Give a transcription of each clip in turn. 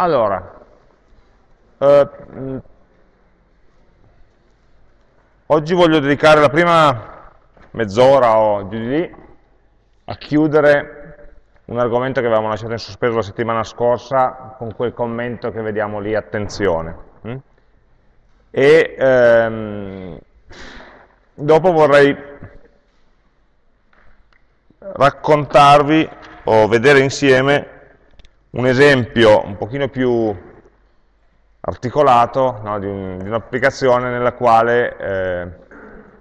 Allora, eh, oggi voglio dedicare la prima mezz'ora o giù di lì a chiudere un argomento che avevamo lasciato in sospeso la settimana scorsa con quel commento che vediamo lì, attenzione. Hm? E ehm, dopo vorrei raccontarvi o vedere insieme un esempio un pochino più articolato no, di, un, un'applicazione nella quale eh,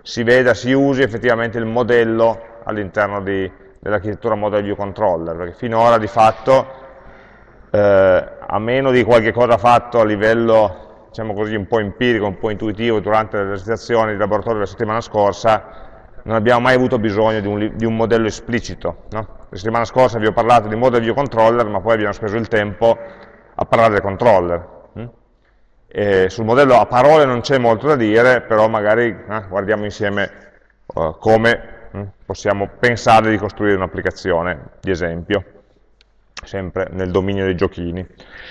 si veda, si usi effettivamente il modello all'interno dell'architettura Model View Controller, perché finora di fatto, eh, a meno di qualche cosa fatto a livello, diciamo così, un po' empirico, un po' intuitivo durante le esercitazioni di laboratorio della settimana scorsa, non abbiamo mai avuto bisogno di un, di un modello esplicito. No? La settimana scorsa vi ho parlato di model view controller, ma poi abbiamo speso il tempo a parlare del controller. Mm? sul modello a parole non c'è molto da dire, però magari eh, guardiamo insieme uh, come mm, possiamo pensare di costruire un'applicazione di esempio, sempre nel dominio dei giochini.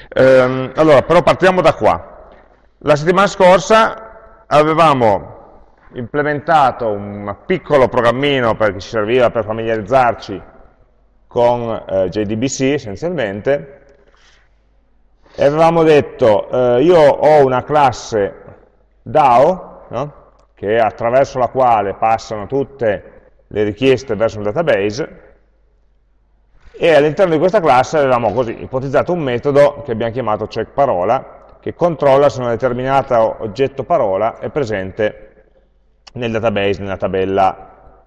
Ehm, allora, però partiamo da qua. La settimana scorsa avevamo implementato un piccolo programmino che ci serviva per familiarizzarci con eh, JDBC essenzialmente e avevamo detto eh, io ho una classe DAO no? che attraverso la quale passano tutte le richieste verso un database e all'interno di questa classe avevamo così ipotizzato un metodo che abbiamo chiamato checkParola che controlla se una determinata oggetto parola è presente nel database, nella tabella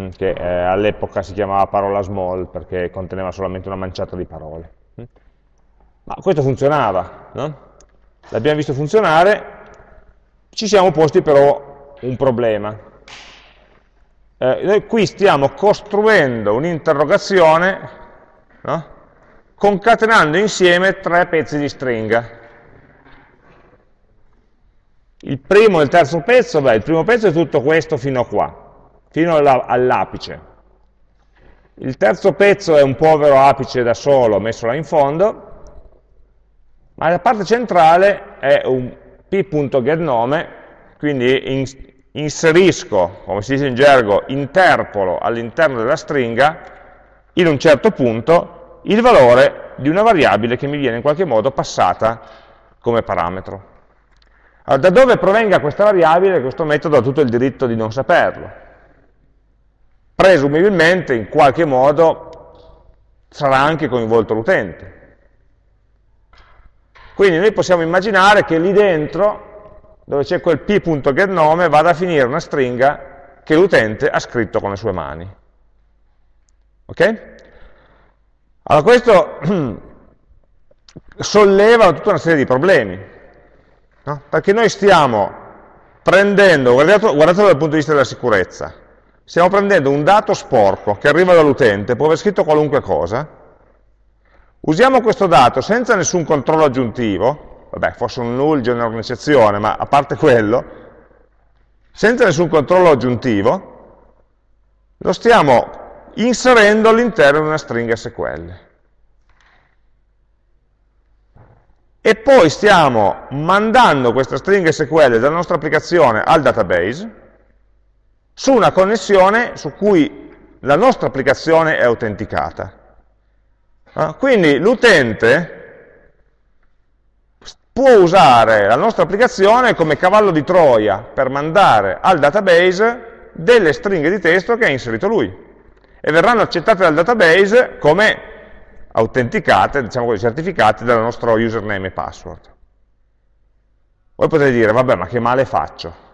mm, che eh, all'epoca si chiamava parola small perché conteneva solamente una manciata di parole. Mm. Ma questo funzionava, no? L'abbiamo visto funzionare, ci siamo posti però un problema. Eh, noi qui stiamo costruendo un'interrogazione no? concatenando insieme tre pezzi di stringa. Il primo e il terzo pezzo, beh, il primo pezzo è tutto questo fino a qua, fino all'apice. Il terzo pezzo è un povero apice da solo, messo là in fondo, ma la parte centrale è un p.getNome, quindi inserisco, come si dice in gergo, interpolo all'interno della stringa, in un certo punto, il valore di una variabile che mi viene in qualche modo passata come parametro. Allora, da dove provenga questa variabile, questo metodo ha tutto il diritto di non saperlo. Presumibilmente, in qualche modo, sarà anche coinvolto l'utente. Quindi noi possiamo immaginare che lì dentro, dove c'è quel p.getNome, vada a finire una stringa che l'utente ha scritto con le sue mani. Ok? Allora questo solleva tutta una serie di problemi. No? Perché noi stiamo prendendo, guardate, guardatelo dal punto di vista della sicurezza, stiamo prendendo un dato sporco che arriva dall'utente, può aver scritto qualunque cosa, usiamo questo dato senza nessun controllo aggiuntivo, vabbè, forse un null genera un'eccezione, ma a parte quello, senza nessun controllo aggiuntivo, lo stiamo inserendo all'interno di una stringa SQL. E poi stiamo mandando questa stringa SQL dalla nostra applicazione al database su una connessione su cui la nostra applicazione è autenticata. Ah, quindi l'utente può usare la nostra applicazione come cavallo di Troia per mandare al database delle stringhe di testo che ha inserito lui e verranno accettate dal database come autenticate, diciamo così, certificate dal nostro username e password. Voi potete dire, vabbè, ma che male faccio?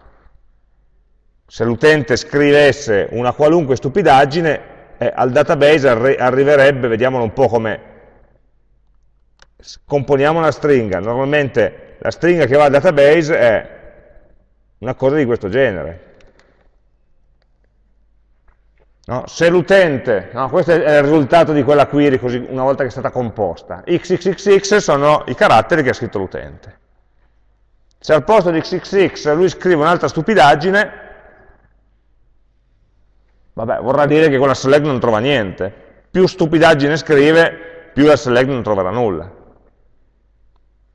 Se l'utente scrivesse una qualunque stupidaggine, eh, al database arri arriverebbe, vediamolo un po' come componiamo una stringa. Normalmente la stringa che va al database è una cosa di questo genere. No? Se l'utente, no, questo è il risultato di quella query così, una volta che è stata composta, xxxx sono i caratteri che ha scritto l'utente. Se al posto di xxx lui scrive un'altra stupidaggine, vabbè, vorrà dire che quella select non trova niente. Più stupidaggine scrive, più la select non troverà nulla.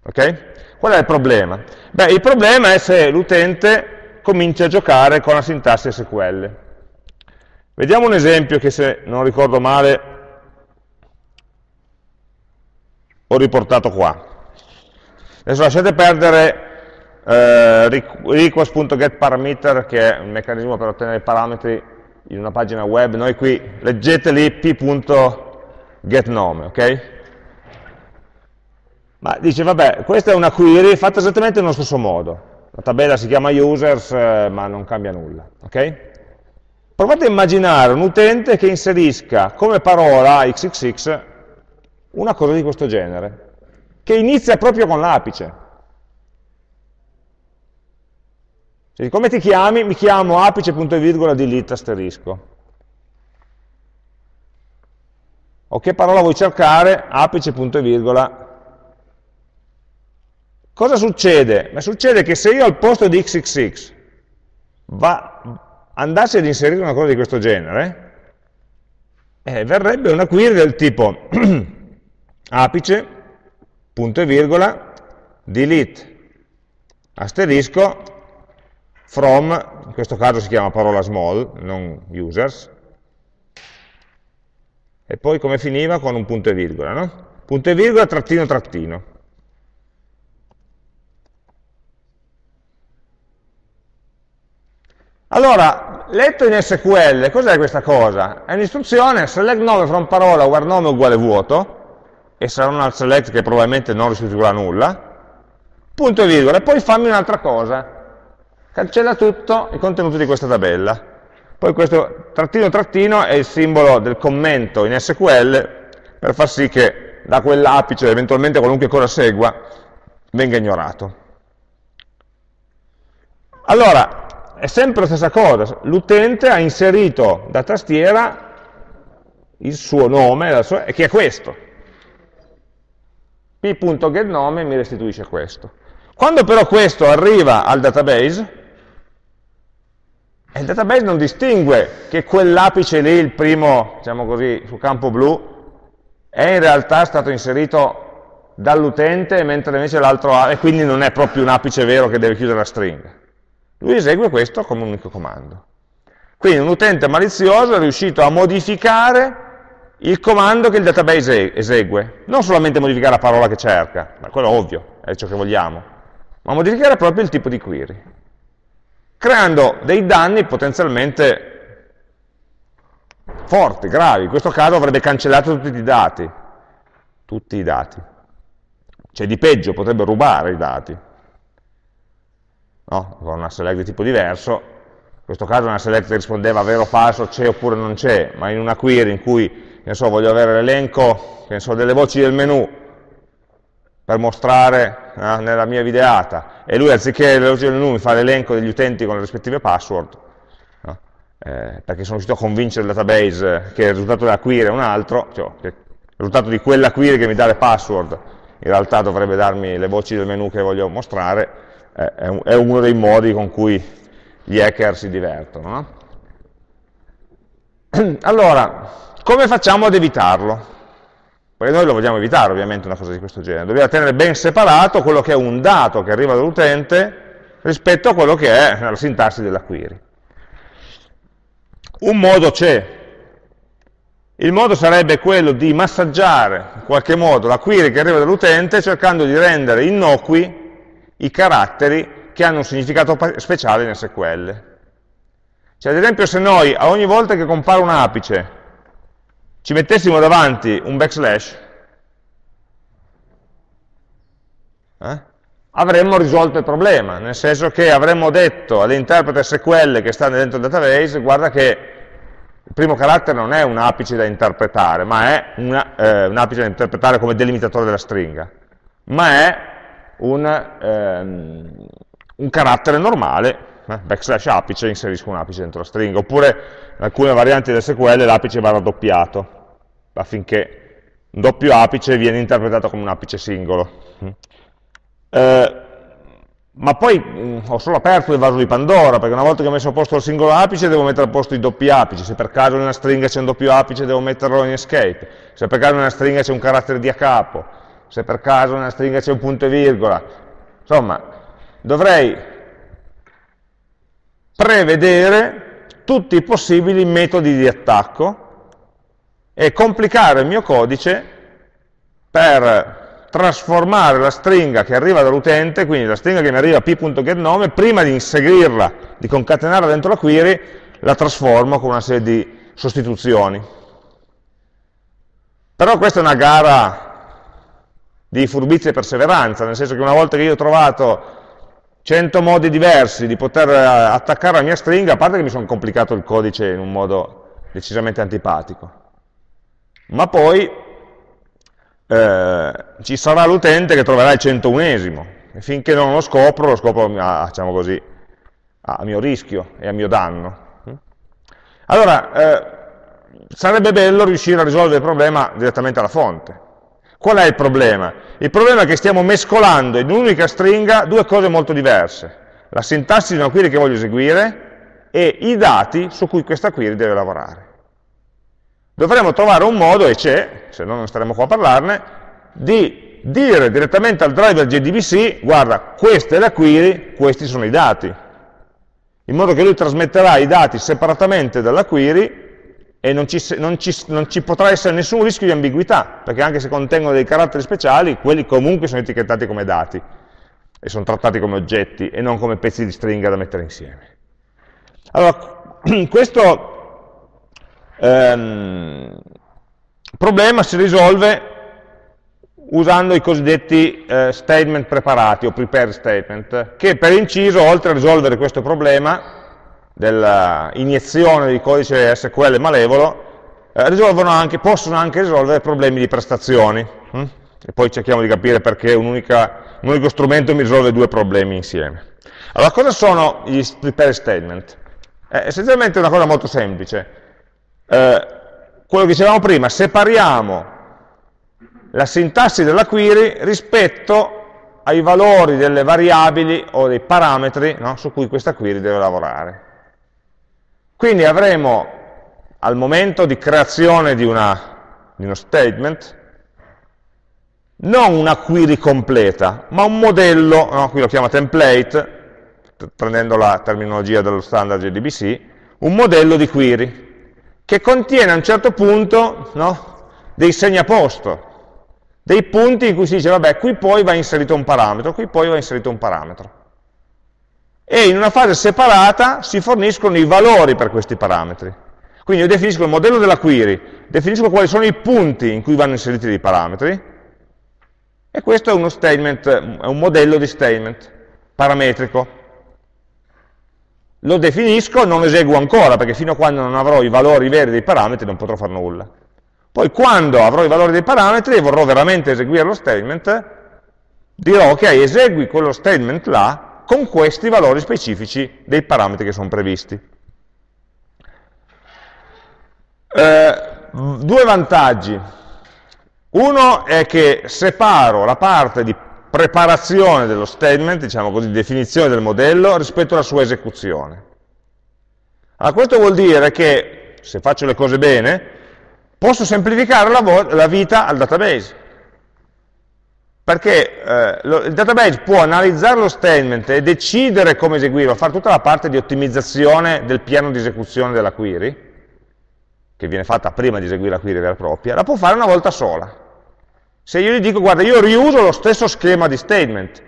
Ok? Qual è il problema? Beh, il problema è se l'utente comincia a giocare con la sintassi SQL. Vediamo un esempio che se non ricordo male ho riportato qua. Adesso lasciate perdere eh, request.getParameter che è un meccanismo per ottenere parametri in una pagina web, noi qui leggete lì p.getNome, ok? Ma dice, vabbè, questa è una query fatta esattamente nello stesso modo. La tabella si chiama users, eh, ma non cambia nulla, ok? Provate a immaginare un utente che inserisca come parola xxx una cosa di questo genere, che inizia proprio con l'apice. Cioè, come ti chiami? Mi chiamo apice punto e virgola delete asterisco. O che parola vuoi cercare? Apice punto e virgola. Cosa succede? Ma succede che se io al posto di xxx va, andassi ad inserire una cosa di questo genere, eh, verrebbe una query del tipo apice, punto e virgola, delete, asterisco, from, in questo caso si chiama parola small, non users, e poi come finiva con un punto e virgola, no? Punto e virgola, trattino, trattino. Allora, letto in SQL, cos'è questa cosa? È un'istruzione select nome from parola where nome uguale vuoto, e sarà una select che probabilmente non restituirà nulla, punto e virgola, e poi fammi un'altra cosa, cancella tutto i contenuti di questa tabella. Poi questo trattino trattino è il simbolo del commento in SQL per far sì che da quell'apice, eventualmente qualunque cosa segua, venga ignorato. Allora, è sempre la stessa cosa, l'utente ha inserito da tastiera il suo nome, sua, che è questo, p.getNome mi restituisce questo. Quando però questo arriva al database, il database non distingue che quell'apice lì, il primo, diciamo così, sul campo blu, è in realtà stato inserito dall'utente, mentre invece l'altro ha, e quindi non è proprio un apice vero che deve chiudere la stringa. Lui esegue questo come un unico comando. Quindi un utente malizioso è riuscito a modificare il comando che il database esegue, non solamente modificare la parola che cerca, ma quello è ovvio, è ciò che vogliamo, ma modificare proprio il tipo di query, creando dei danni potenzialmente forti, gravi. In questo caso avrebbe cancellato tutti i dati, tutti i dati. Cioè di peggio, potrebbe rubare i dati. No? Con una select di tipo diverso, in questo caso una select che rispondeva vero o falso, c'è oppure non c'è, ma in una query in cui che so, voglio avere l'elenco delle voci del menu per mostrare eh, nella mia videata, e lui anziché le voci del menu mi fa l'elenco degli utenti con le rispettive password, eh, perché sono riuscito a convincere il database che il risultato della query è un altro, cioè, il risultato di quella query che mi dà le password, in realtà dovrebbe darmi le voci del menu che voglio mostrare, è, uno dei modi con cui gli hacker si divertono. No? Allora, come facciamo ad evitarlo? Perché noi lo vogliamo evitare ovviamente una cosa di questo genere. Dobbiamo tenere ben separato quello che è un dato che arriva dall'utente rispetto a quello che è la sintassi della query. Un modo c'è. Il modo sarebbe quello di massaggiare in qualche modo la query che arriva dall'utente cercando di rendere innocui i caratteri che hanno un significato speciale in SQL. Cioè, ad esempio, se noi a ogni volta che compare un apice ci mettessimo davanti un backslash, eh, avremmo risolto il problema, nel senso che avremmo detto all'interprete SQL che sta dentro il database, guarda che il primo carattere non è un apice da interpretare, ma è una, eh, un apice da interpretare come delimitatore della stringa, ma è un, ehm, un carattere normale eh, backslash apice, inserisco un apice dentro la stringa, oppure in alcune varianti del SQL l'apice va raddoppiato, affinché un doppio apice viene interpretato come un apice singolo. Mm. Eh, ma poi mh, mm, ho solo aperto il vaso di Pandora, perché una volta che ho messo a posto il singolo apice devo mettere a posto i doppi apici, se per caso nella stringa c'è un doppio apice devo metterlo in escape, se per caso nella stringa c'è un carattere di a capo, se per caso nella stringa c'è un punto e virgola. Insomma, dovrei prevedere tutti i possibili metodi di attacco e complicare il mio codice per trasformare la stringa che arriva dall'utente, quindi la stringa che mi arriva p.getNome, prima di inseguirla, di concatenarla dentro la query, la trasformo con una serie di sostituzioni. Però questa è una gara di furbizia e perseveranza, nel senso che una volta che io ho trovato 100 modi diversi di poter eh, attaccare la mia stringa, a parte che mi sono complicato il codice in un modo decisamente antipatico, ma poi eh, ci sarà l'utente che troverà il 101esimo, e finché non lo scopro, lo scopro a, diciamo così, a mio rischio e a mio danno. Allora, eh, sarebbe bello riuscire a risolvere il problema direttamente alla fonte. Qual è il problema? Il problema è che stiamo mescolando in un'unica stringa due cose molto diverse. La sintassi di una query che voglio eseguire e i dati su cui questa query deve lavorare. Dovremmo trovare un modo, e c'è, se no non staremo qua a parlarne, di dire direttamente al driver JDBC, guarda, questa è la query, questi sono i dati in modo che lui trasmetterà i dati separatamente dalla query e non ci, non, ci, non ci, potrà essere nessun rischio di ambiguità, perché anche se contengono dei caratteri speciali, quelli comunque sono etichettati come dati e sono trattati come oggetti e non come pezzi di stringa da mettere insieme. Allora, questo ehm, problema si risolve usando i cosiddetti eh, statement preparati o prepared statement, che per inciso, oltre a risolvere questo problema dell'iniezione di codice SQL malevolo, eh, anche, possono anche risolvere problemi di prestazioni. Hm? E poi cerchiamo di capire perché un, unica, un unico strumento mi risolve due problemi insieme. Allora, cosa sono gli prepared statement? È essenzialmente una cosa molto semplice. Eh, quello che dicevamo prima, separiamo la sintassi della query rispetto ai valori delle variabili o dei parametri no, su cui questa query deve lavorare. Quindi avremo al momento di creazione di, una, di uno statement non una query completa, ma un modello, no, qui lo chiama template, prendendo la terminologia dello standard JDBC, un modello di query, che contiene a un certo punto no, dei segnaposto, dei punti in cui si dice, vabbè, qui poi va inserito un parametro, qui poi va inserito un parametro. E in una fase separata si forniscono i valori per questi parametri. Quindi io definisco il modello della query, definisco quali sono i punti in cui vanno inseriti dei parametri, e questo è uno statement, è un modello di statement parametrico. Lo definisco, non eseguo ancora, perché fino a quando non avrò i valori veri dei parametri non potrò fare nulla. Poi quando avrò i valori dei parametri e vorrò veramente eseguire lo statement, dirò ok, esegui quello statement là con questi valori specifici dei parametri che sono previsti. Eh, due vantaggi. Uno è che separo la parte di preparazione dello statement, diciamo così, definizione del modello, rispetto alla sua esecuzione. Allora, questo vuol dire che, se faccio le cose bene, posso semplificare la, la vita al database. Perché eh, lo, il database può analizzare lo statement e decidere come eseguirlo, fare tutta la parte di ottimizzazione del piano di esecuzione della query, che viene fatta prima di eseguire la query vera e propria, la può fare una volta sola. Se io gli dico, guarda, io riuso lo stesso schema di statement,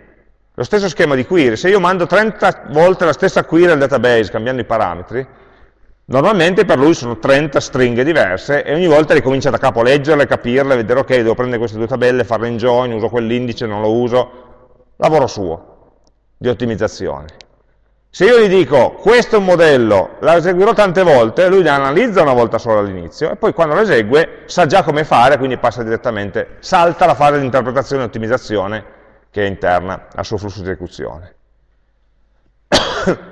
lo stesso schema di query, se io mando 30 volte la stessa query al database cambiando i parametri, Normalmente per lui sono 30 stringhe diverse e ogni volta ricomincia da capo a leggerle, capirle, vedere ok, devo prendere queste due tabelle, farle in join, uso quell'indice, non lo uso, lavoro suo, di ottimizzazione. Se io gli dico questo è un modello, lo eseguirò tante volte, lui la analizza una volta sola all'inizio e poi quando lo esegue sa già come fare, quindi passa direttamente, salta la fase di interpretazione e ottimizzazione che è interna al suo flusso di esecuzione.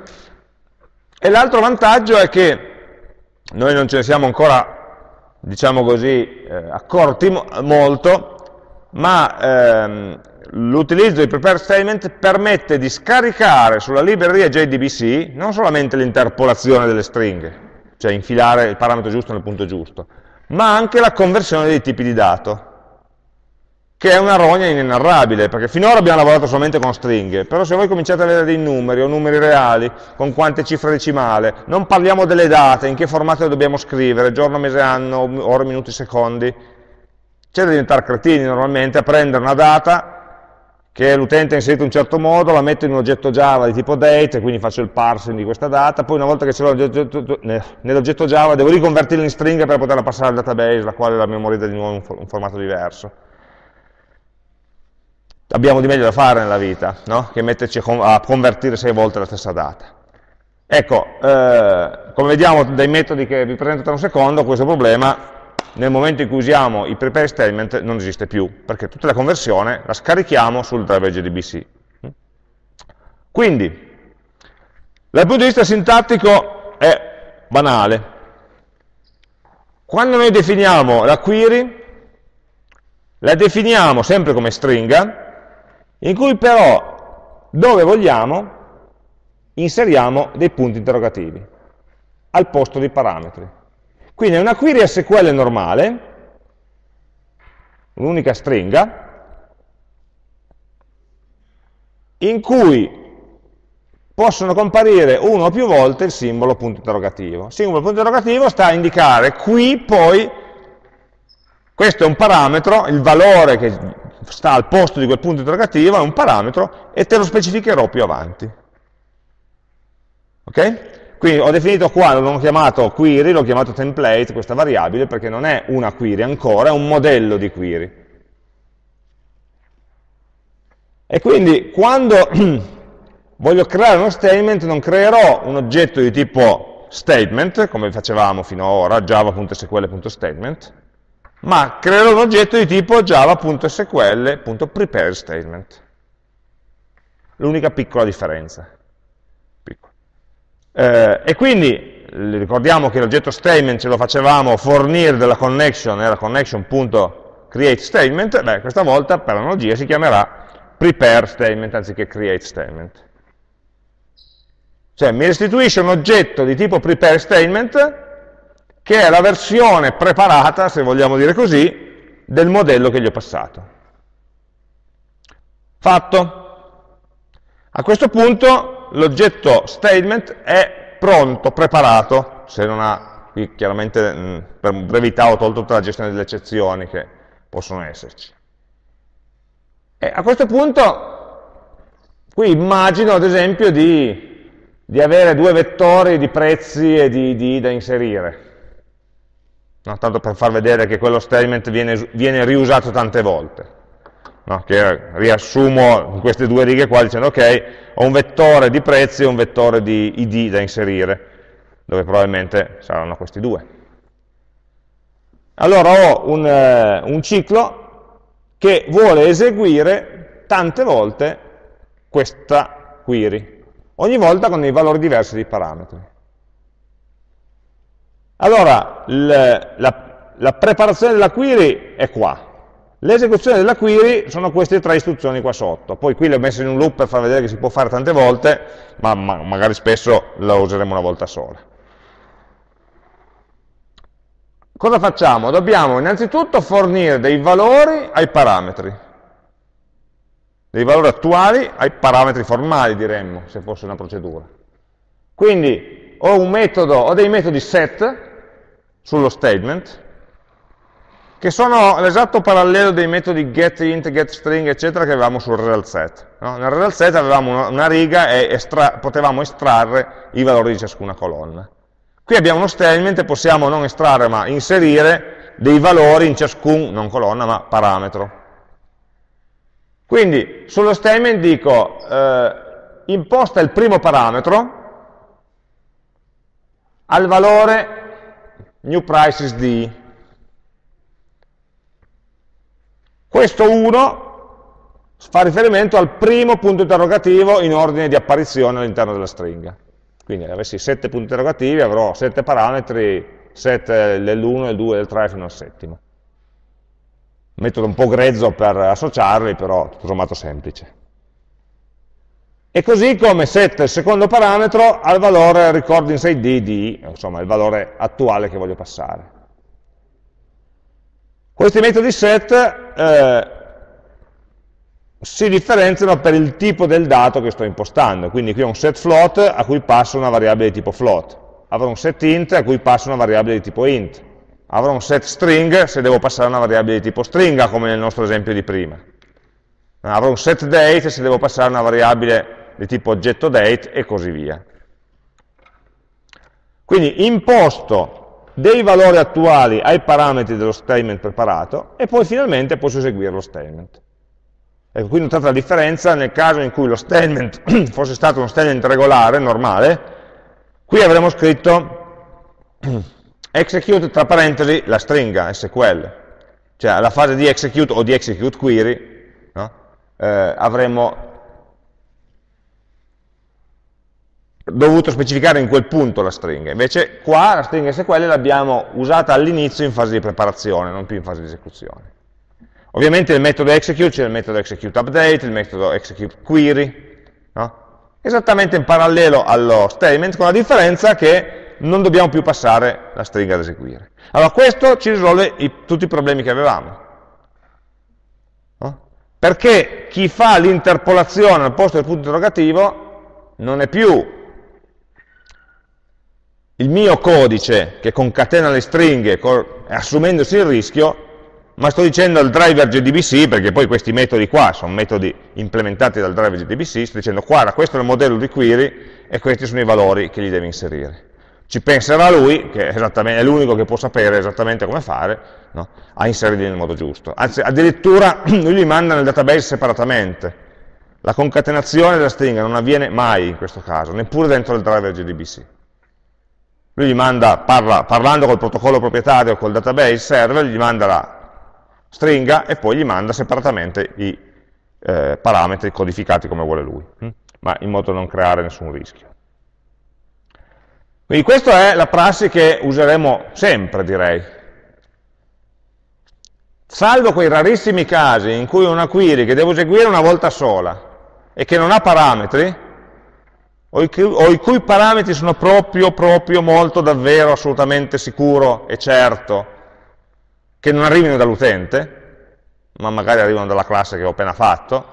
E l'altro vantaggio è che noi non ce ne siamo ancora, diciamo così, eh, accorti mo molto, ma ehm, l'utilizzo di prepare statement permette di scaricare sulla libreria JDBC non solamente l'interpolazione delle stringhe, cioè infilare il parametro giusto nel punto giusto, ma anche la conversione dei tipi di dato. Che è una rogna inenarrabile, perché finora abbiamo lavorato solamente con stringhe, però se voi cominciate a vedere dei numeri o numeri reali, con quante cifre decimale, non parliamo delle date, in che formato le dobbiamo scrivere, giorno, mese, anno, ore, minuti, secondi, c'è da diventare cretini normalmente a prendere una data che l'utente ha inserito in un certo modo, la metto in un oggetto Java di tipo date, quindi faccio il parsing di questa data, poi una volta che ce l'ho nell'oggetto Java devo riconvertirla in stringa per poterla passare al database, la quale la memorizza di nuovo in un formato diverso abbiamo di meglio da fare nella vita, no? che metterci a convertire sei volte la stessa data. Ecco, eh, come vediamo dai metodi che vi presento tra un secondo, questo problema nel momento in cui usiamo i prepare statement non esiste più, perché tutta la conversione la scarichiamo sul driver JDBC. Quindi, dal punto di vista sintattico è banale. Quando noi definiamo la query, la definiamo sempre come stringa, in cui però dove vogliamo inseriamo dei punti interrogativi al posto dei parametri. Quindi è una query SQL normale, un'unica stringa, in cui possono comparire uno o più volte il simbolo punto interrogativo. Il simbolo punto interrogativo sta a indicare qui poi, questo è un parametro, il valore che sta al posto di quel punto interrogativo, è un parametro, e te lo specificherò più avanti. Ok? Quindi ho definito qua, non ho chiamato query, l'ho chiamato template, questa variabile, perché non è una query ancora, è un modello di query. E quindi quando voglio creare uno statement, non creerò un oggetto di tipo statement, come facevamo fino ad ora, java.sql.statement, ma creerò un oggetto di tipo java.sql.prepareStatement. L'unica piccola differenza. Piccola. Eh, e quindi ricordiamo che l'oggetto statement ce lo facevamo fornire della connection, era connection.createStatement, beh, questa volta per analogia si chiamerà prepareStatement anziché createStatement. Cioè mi restituisce un oggetto di tipo prepareStatement che è la versione preparata, se vogliamo dire così, del modello che gli ho passato. Fatto. A questo punto l'oggetto statement è pronto, preparato, se non ha, qui chiaramente mm, per brevità ho tolto tutta la gestione delle eccezioni che possono esserci. E a questo punto, qui immagino ad esempio di, di avere due vettori di prezzi e di, di da inserire no? tanto per far vedere che quello statement viene, viene riusato tante volte. No? Che riassumo in queste due righe qua dicendo ok, ho un vettore di prezzi e un vettore di id da inserire, dove probabilmente saranno questi due. Allora ho un, eh, un ciclo che vuole eseguire tante volte questa query, ogni volta con dei valori diversi dei parametri. Allora, la, la preparazione della query è qua. L'esecuzione della query sono queste tre istruzioni qua sotto. Poi qui le ho messe in un loop per far vedere che si può fare tante volte, ma, ma magari spesso la useremo una volta sola. Cosa facciamo? Dobbiamo innanzitutto fornire dei valori ai parametri, dei valori attuali ai parametri formali, diremmo, se fosse una procedura. Quindi ho metodo, ho dei metodi set, sullo statement, che sono l'esatto parallelo dei metodi getInt, getString, eccetera, che avevamo sul result No? Nel result avevamo una, una riga e estra potevamo estrarre i valori di ciascuna colonna. Qui abbiamo uno statement e possiamo non estrarre, ma inserire dei valori in ciascun, non colonna, ma parametro. Quindi sullo statement dico eh, imposta il primo parametro al valore new prices di questo 1 fa riferimento al primo punto interrogativo in ordine di apparizione all'interno della stringa. Quindi avessi 7 punti interrogativi avrò 7 parametri 7 dell'1, del 2, del 3 fino al settimo. Metodo un po' grezzo per associarli però tutto sommato semplice e così come set il secondo parametro al valore record inside d di, insomma, il valore attuale che voglio passare. Questi metodi set eh, si differenziano per il tipo del dato che sto impostando. Quindi qui ho un set float a cui passo una variabile di tipo float, avrò un set int a cui passo una variabile di tipo int, avrò un set string se devo passare una variabile di tipo stringa, come nel nostro esempio di prima. Avrò un set date se devo passare una variabile di tipo oggetto date e così via. Quindi imposto dei valori attuali ai parametri dello statement preparato e poi finalmente posso eseguire lo statement. Ecco, qui notate la differenza nel caso in cui lo statement fosse stato uno statement regolare, normale, qui avremmo scritto execute tra parentesi la stringa SQL, cioè alla fase di execute o di execute query no? eh, avremmo dovuto specificare in quel punto la stringa, invece qua la stringa SQL l'abbiamo usata all'inizio in fase di preparazione, non più in fase di esecuzione. Ovviamente il metodo execute c'è il metodo execute update, il metodo execute query, no? esattamente in parallelo allo statement, con la differenza che non dobbiamo più passare la stringa ad eseguire. Allora questo ci risolve i, tutti i problemi che avevamo. No? Perché chi fa l'interpolazione al posto del punto interrogativo non è più il mio codice che concatena le stringhe assumendosi il rischio, ma sto dicendo al driver JDBC, perché poi questi metodi qua sono metodi implementati dal driver JDBC, sto dicendo guarda questo è il modello di query e questi sono i valori che gli devi inserire ci penserà lui, che è l'unico che può sapere esattamente come fare, no? a inserirli nel modo giusto. Anzi, addirittura lui li manda nel database separatamente. La concatenazione della stringa non avviene mai in questo caso, neppure dentro il driver JDBC. Lui gli manda, parla, parlando col protocollo proprietario, col database server, gli manda la stringa e poi gli manda separatamente i eh, parametri codificati come vuole lui, hm? ma in modo da non creare nessun rischio. Quindi questa è la prassi che useremo sempre, direi. Salvo quei rarissimi casi in cui una query che devo eseguire una volta sola e che non ha parametri, o i, o i cui parametri sono proprio, proprio, molto, davvero, assolutamente sicuro e certo che non arrivino dall'utente, ma magari arrivano dalla classe che ho appena fatto,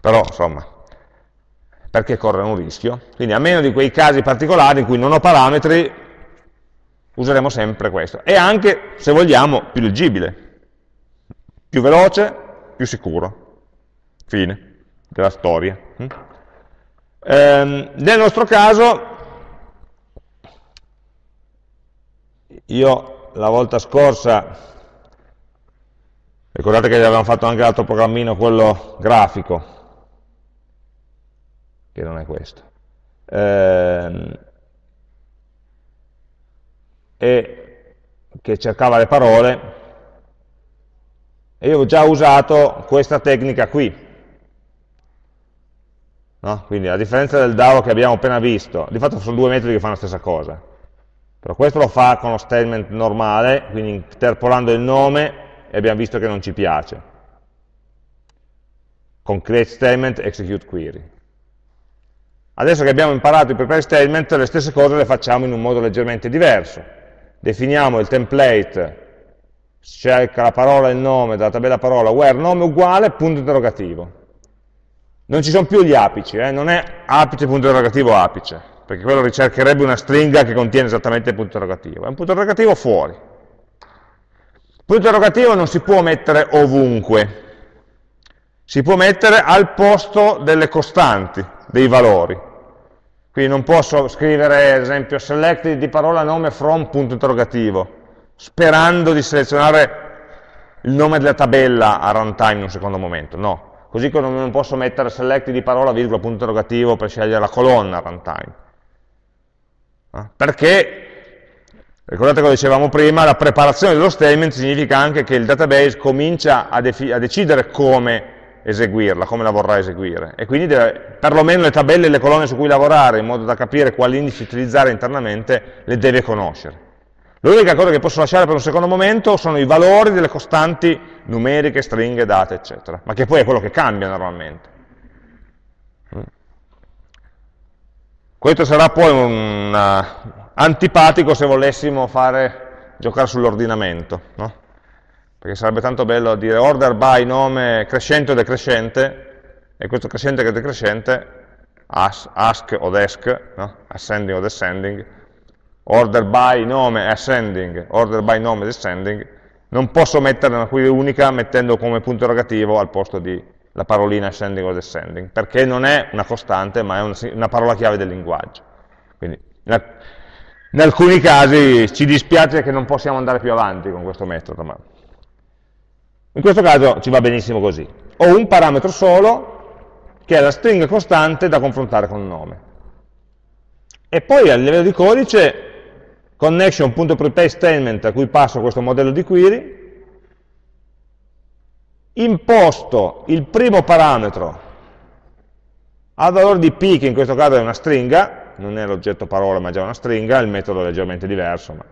però insomma perché corre un rischio. Quindi a meno di quei casi particolari in cui non ho parametri, useremo sempre questo. E anche, se vogliamo, più leggibile, più veloce, più sicuro. Fine della storia. Ehm, nel nostro caso, io la volta scorsa, ricordate che avevamo fatto anche l'altro programmino, quello grafico, che non è questo. Eh, e che cercava le parole, e io ho già usato questa tecnica qui. No? Quindi a differenza del DAO che abbiamo appena visto, di fatto sono due metodi che fanno la stessa cosa, però questo lo fa con lo statement normale, quindi interpolando il nome, e abbiamo visto che non ci piace. Con create statement, execute query. Adesso che abbiamo imparato i prepare statement, le stesse cose le facciamo in un modo leggermente diverso. Definiamo il template, cerca la parola e il nome dalla tabella parola, where nome uguale, punto interrogativo. Non ci sono più gli apici, eh? non è apice, punto interrogativo, apice, perché quello ricercherebbe una stringa che contiene esattamente il punto interrogativo. È un punto interrogativo fuori. Il punto interrogativo non si può mettere ovunque, si può mettere al posto delle costanti, dei valori. Quindi non posso scrivere, ad esempio, select di parola nome from punto interrogativo, sperando di selezionare il nome della tabella a runtime in un secondo momento, no. Così come non posso mettere select di parola, virgola, punto interrogativo per scegliere la colonna runtime. Eh? Perché, ricordate cosa dicevamo prima, la preparazione dello statement significa anche che il database comincia a, a decidere come eseguirla, come la vorrà eseguire. E quindi deve, perlomeno le tabelle e le colonne su cui lavorare, in modo da capire quali indici utilizzare internamente, le deve conoscere. L'unica cosa che posso lasciare per un secondo momento sono i valori delle costanti numeriche, stringhe, date, eccetera, ma che poi è quello che cambia normalmente. Questo sarà poi un uh, antipatico se volessimo fare, giocare sull'ordinamento. No? perché sarebbe tanto bello dire order by nome crescente o decrescente, e questo crescente e decrescente, as, ask o desk, no? ascending o descending, order by nome ascending, order by nome descending, non posso mettere una query unica mettendo come punto interrogativo al posto di la parolina ascending o descending, perché non è una costante, ma è una, una parola chiave del linguaggio. Quindi, in alcuni casi ci dispiace che non possiamo andare più avanti con questo metodo, ma in questo caso ci va benissimo così. Ho un parametro solo, che è la stringa costante da confrontare con il nome. E poi a livello di codice, connection.prepare statement a cui passo questo modello di query, imposto il primo parametro al valore di p, che in questo caso è una stringa, non è l'oggetto parola ma già una stringa, il metodo è leggermente diverso. Ma...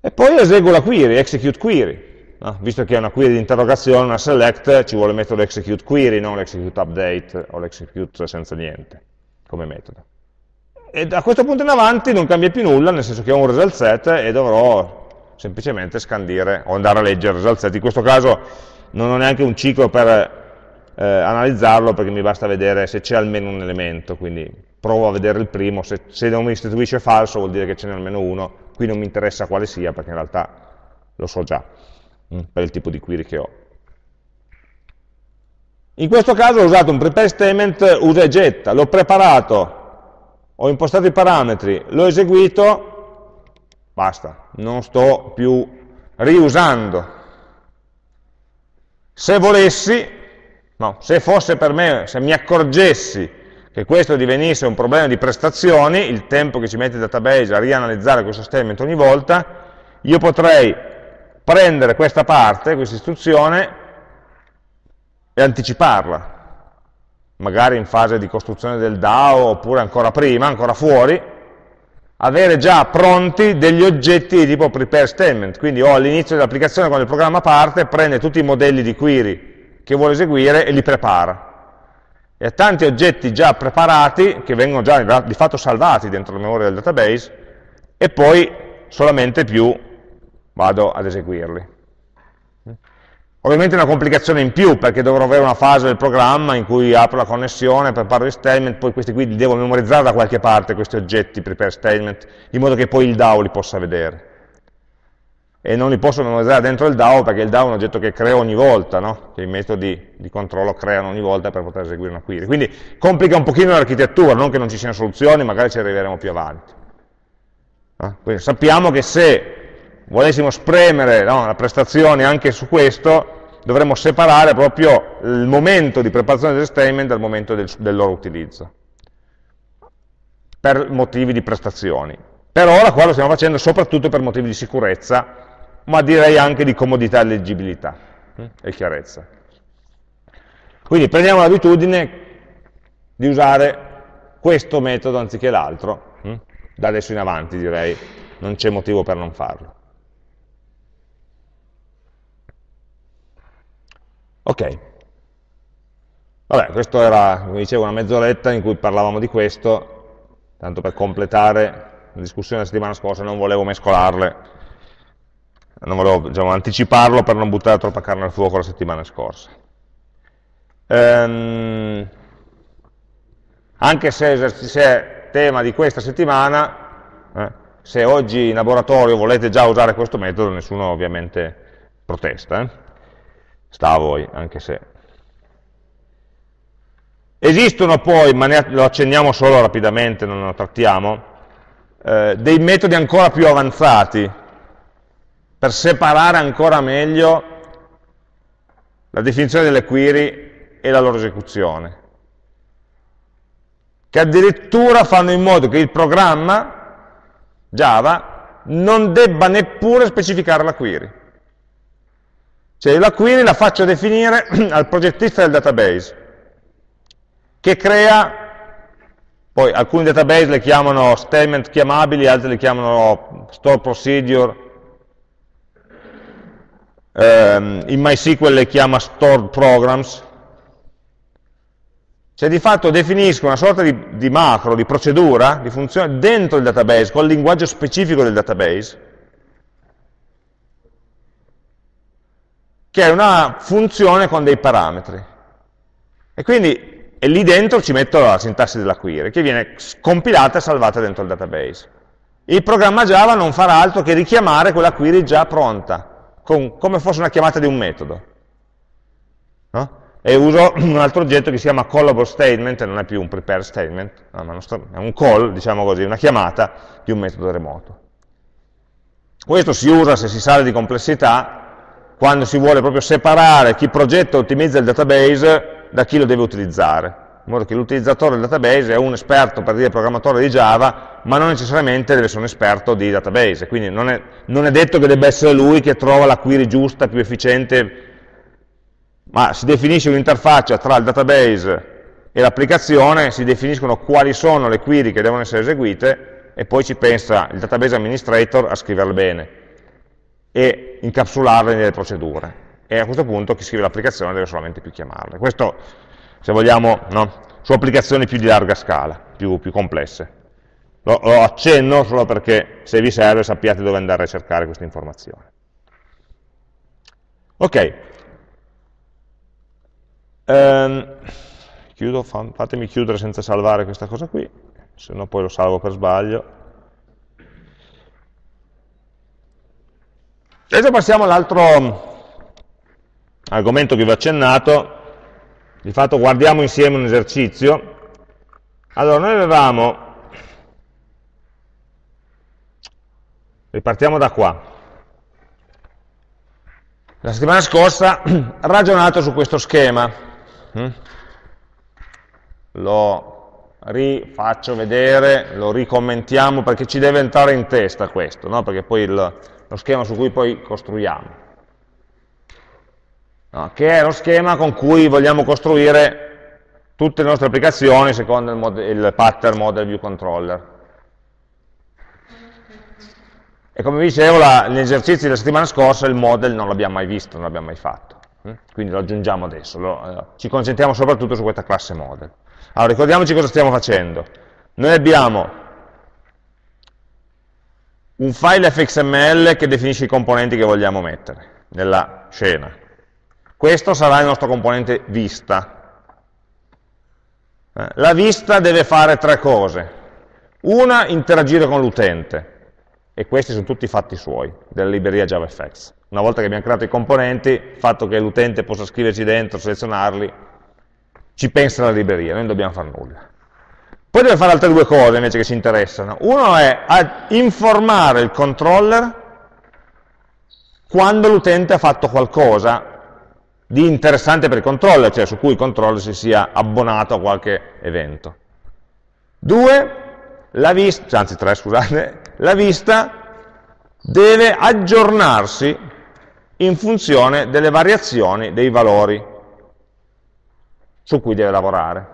E poi eseguo la query, execute query. No? Visto che è una query di interrogazione, una select, ci vuole il metodo execute query, non l'execute update o l'execute senza niente come metodo. E da questo punto in avanti non cambia più nulla, nel senso che ho un result set e dovrò semplicemente scandire o andare a leggere il result set. In questo caso non ho neanche un ciclo per eh, analizzarlo perché mi basta vedere se c'è almeno un elemento, quindi provo a vedere il primo, se, se non mi istituisce falso vuol dire che ce n'è almeno uno, qui non mi interessa quale sia perché in realtà lo so già mh, mm, per il tipo di query che ho. In questo caso ho usato un prepare statement usa e getta, l'ho preparato, ho impostato i parametri, l'ho eseguito, Basta, non sto più riusando. Se volessi, no, se fosse per me, se mi accorgessi che questo divenisse un problema di prestazioni, il tempo che ci mette il database a rianalizzare questo statement ogni volta, io potrei prendere questa parte, questa istruzione, e anticiparla, magari in fase di costruzione del DAO, oppure ancora prima, ancora fuori, avere già pronti degli oggetti di tipo prepare statement, quindi ho all'inizio dell'applicazione quando il programma parte, prende tutti i modelli di query che vuole eseguire e li prepara. E ha tanti oggetti già preparati, che vengono già di fatto salvati dentro la memoria del database, e poi solamente più vado ad eseguirli. Ovviamente è una complicazione in più, perché dovrò avere una fase del programma in cui apro la connessione, preparo gli statement, poi questi qui li devo memorizzare da qualche parte, questi oggetti prepare statement, in modo che poi il DAO li possa vedere. E non li posso memorizzare dentro il DAO, perché il DAO è un oggetto che creo ogni volta, no? che i metodi di controllo creano ogni volta per poter eseguire una query. Quindi complica un pochino l'architettura, non che non ci siano soluzioni, magari ci arriveremo più avanti. Quindi sappiamo che se volessimo spremere no, la prestazione anche su questo, dovremmo separare proprio il momento di preparazione del statement dal momento del, del loro utilizzo, per motivi di prestazioni. Per ora qua lo stiamo facendo soprattutto per motivi di sicurezza, ma direi anche di comodità e leggibilità hm, e chiarezza. Quindi prendiamo l'abitudine di usare questo metodo anziché l'altro, hm, da adesso in avanti direi, non c'è motivo per non farlo. Ok. Vabbè, questo era, come dicevo, una mezz'oretta in cui parlavamo di questo, tanto per completare la discussione della settimana scorsa, non volevo mescolarle, non volevo diciamo, anticiparlo per non buttare troppa carne al fuoco la settimana scorsa. Ehm, anche se, se, è tema di questa settimana, eh, se oggi in laboratorio volete già usare questo metodo, nessuno ovviamente protesta. Eh? Sta a voi, anche se... Esistono poi, ma ne, lo accenniamo solo rapidamente, non lo trattiamo, eh, dei metodi ancora più avanzati per separare ancora meglio la definizione delle query e la loro esecuzione, che addirittura fanno in modo che il programma Java non debba neppure specificare la query. Cioè la query la faccio definire al progettista del database, che crea, poi alcuni database le chiamano statement chiamabili, altri le chiamano store procedure, um, in MySQL le chiama stored programs, cioè di fatto definisco una sorta di, di macro, di procedura, di funzione dentro il database, con il linguaggio specifico del database, che è una funzione con dei parametri. E quindi e lì dentro ci metto la sintassi della query, che viene compilata e salvata dentro il database. Il programma Java non farà altro che richiamare quella query già pronta, con, come fosse una chiamata di un metodo. No? E uso un altro oggetto che si chiama callable statement, non è più un prepare statement, no, è un call, diciamo così, una chiamata di un metodo remoto. Questo si usa se si sale di complessità, quando si vuole proprio separare chi progetta e ottimizza il database da chi lo deve utilizzare. In modo che l'utilizzatore del database è un esperto, per dire programmatore di Java, ma non necessariamente deve essere un esperto di database, quindi non è, non è detto che debba essere lui che trova la query giusta, più efficiente, ma si definisce un'interfaccia tra il database e l'applicazione, si definiscono quali sono le query che devono essere eseguite e poi ci pensa il database administrator a scriverle bene e incapsularle nelle procedure. E a questo punto chi scrive l'applicazione deve solamente più chiamarle. Questo se vogliamo, no? su applicazioni più di larga scala, più, più complesse. Lo, lo, accenno solo perché se vi serve sappiate dove andare a cercare questa informazione. Ok. Um, chiudo, fatemi chiudere senza salvare questa cosa qui, se no poi lo salvo per sbaglio. Adesso passiamo all'altro argomento che vi ho accennato, di fatto guardiamo insieme un esercizio. Allora, noi avevamo, ripartiamo da qua, la settimana scorsa ragionato su questo schema, hm? lo rifaccio vedere, lo ricommentiamo perché ci deve entrare in testa questo, no? perché poi il, lo schema su cui poi costruiamo no? che è lo schema con cui vogliamo costruire tutte le nostre applicazioni secondo il, mod il pattern model view controller. E come vi dicevo, negli esercizi della settimana scorsa il model non l'abbiamo mai visto, non l'abbiamo mai fatto. Hm? Quindi lo aggiungiamo adesso, lo, eh, ci concentriamo soprattutto su questa classe model. Allora, ricordiamoci cosa stiamo facendo. Noi abbiamo un file fxml che definisce i componenti che vogliamo mettere nella scena. Questo sarà il nostro componente vista. Eh, la vista deve fare tre cose. Una, interagire con l'utente, e questi sono tutti fatti suoi, della libreria JavaFX. Una volta che abbiamo creato i componenti, il fatto che l'utente possa scriverci dentro, selezionarli, ci pensa la libreria, noi non dobbiamo fare nulla. Poi deve fare altre due cose invece che ci interessano. Uno è informare il controller quando l'utente ha fatto qualcosa di interessante per il controller, cioè su cui il controller si sia abbonato a qualche evento. Due, la vista, anzi tre scusate, la vista deve aggiornarsi in funzione delle variazioni dei valori su cui deve lavorare.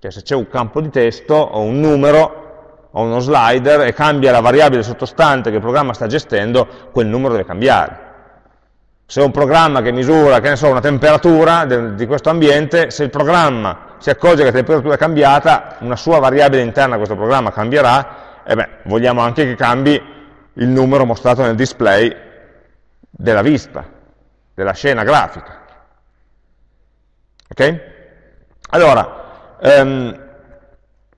Cioè se c'è un campo di testo o un numero o uno slider e cambia la variabile sottostante che il programma sta gestendo, quel numero deve cambiare se un programma che misura, che so, una temperatura di questo ambiente, se il programma si accorge che la temperatura è cambiata, una sua variabile interna a questo programma cambierà, e beh, vogliamo anche che cambi il numero mostrato nel display della vista, della scena grafica. Ok? Allora, um,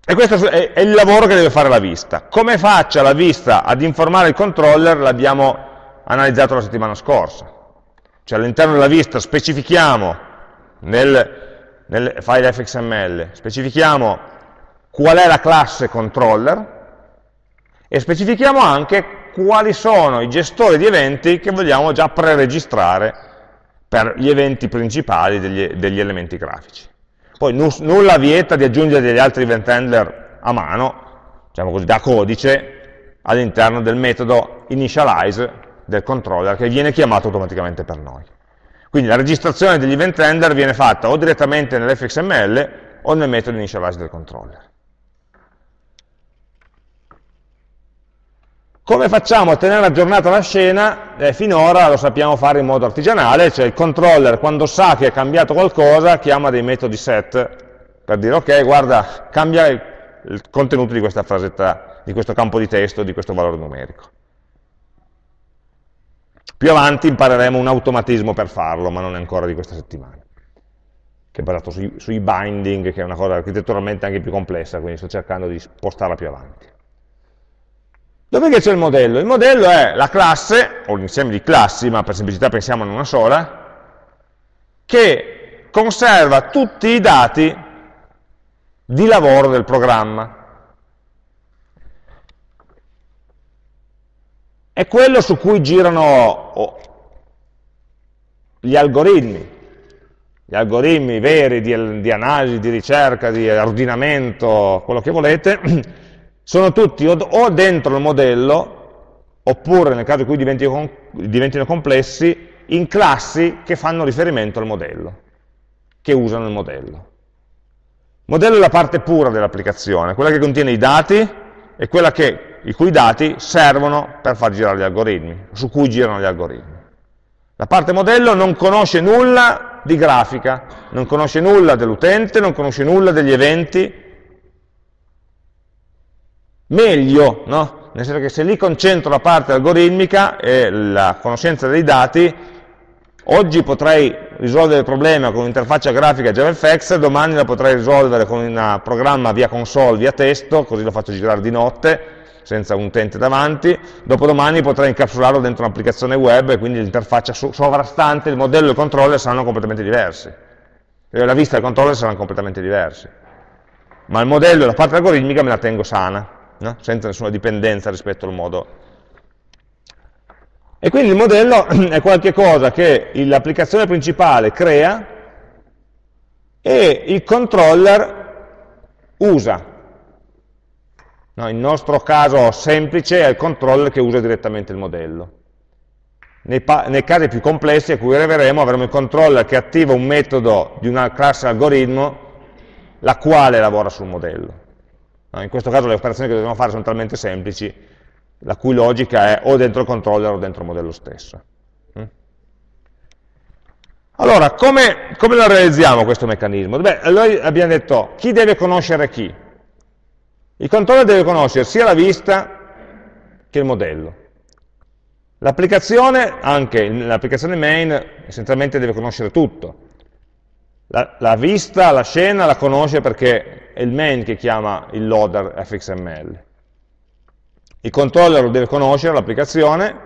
e questo è, il lavoro che deve fare la vista. Come faccia la vista ad informare il controller l'abbiamo analizzato la settimana scorsa cioè all'interno della vista specifichiamo nel, nel file fxml, specifichiamo qual è la classe controller e specifichiamo anche quali sono i gestori di eventi che vogliamo già preregistrare per gli eventi principali degli, degli elementi grafici. Poi nulla vieta di aggiungere degli altri event handler a mano, diciamo così, da codice, all'interno del metodo initialize del controller che viene chiamato automaticamente per noi. Quindi la registrazione degli event render viene fatta o direttamente nell'fxml o nel metodo initialize del controller. Come facciamo a tenere aggiornata la scena? Eh, finora lo sappiamo fare in modo artigianale, cioè il controller quando sa che è cambiato qualcosa chiama dei metodi set per dire ok, guarda, cambia il, contenuto di questa frasetta, di questo campo di testo, di questo valore numerico. Più avanti impareremo un automatismo per farlo, ma non è ancora di questa settimana. Che è basato sui, sui binding, che è una cosa architetturalmente anche più complessa, quindi sto cercando di spostarla più avanti. Dove c'è il modello? Il modello è la classe, o l'insieme di classi, ma per semplicità pensiamo in una sola, che conserva tutti i dati di lavoro del programma. È quello su cui girano gli algoritmi, gli algoritmi veri di, di, analisi, di ricerca, di ordinamento, quello che volete, sono tutti o, dentro il modello, oppure nel caso in cui diventino, diventino complessi, in classi che fanno riferimento al modello, che usano il modello. Il modello è la parte pura dell'applicazione, quella che contiene i dati e quella che, i cui dati servono per far girare gli algoritmi, su cui girano gli algoritmi. La parte modello non conosce nulla di grafica, non conosce nulla dell'utente, non conosce nulla degli eventi. Meglio, no? Nel senso che se lì concentro la parte algoritmica e la conoscenza dei dati, Oggi potrei risolvere il problema con un'interfaccia grafica JavaFX, domani la potrei risolvere con un programma via console, via testo, così lo faccio girare di notte, senza un utente davanti, dopodomani potrei incapsularlo dentro un'applicazione web e quindi l'interfaccia sovrastante, il modello e il controller saranno completamente diversi. La vista e il controller saranno completamente diversi. Ma il modello e la parte algoritmica me la tengo sana, no? senza nessuna dipendenza rispetto al modo e quindi il modello è qualcosa che l'applicazione principale crea e il controller usa. No, il nostro caso semplice è il controller che usa direttamente il modello. Nei, nei, casi più complessi a cui arriveremo avremo il controller che attiva un metodo di una classe algoritmo la quale lavora sul modello. No, in questo caso le operazioni che dobbiamo fare sono talmente semplici la cui logica è o dentro il controller o dentro il modello stesso. Mm? Allora, come, come lo realizziamo questo meccanismo? Beh, allora abbiamo detto chi deve conoscere chi. Il controller deve conoscere sia la vista che il modello. L'applicazione, anche l'applicazione main, essenzialmente deve conoscere tutto. La, la, vista, la scena la conosce perché è il main che chiama il loader fxml. Il controller lo deve conoscere, l'applicazione,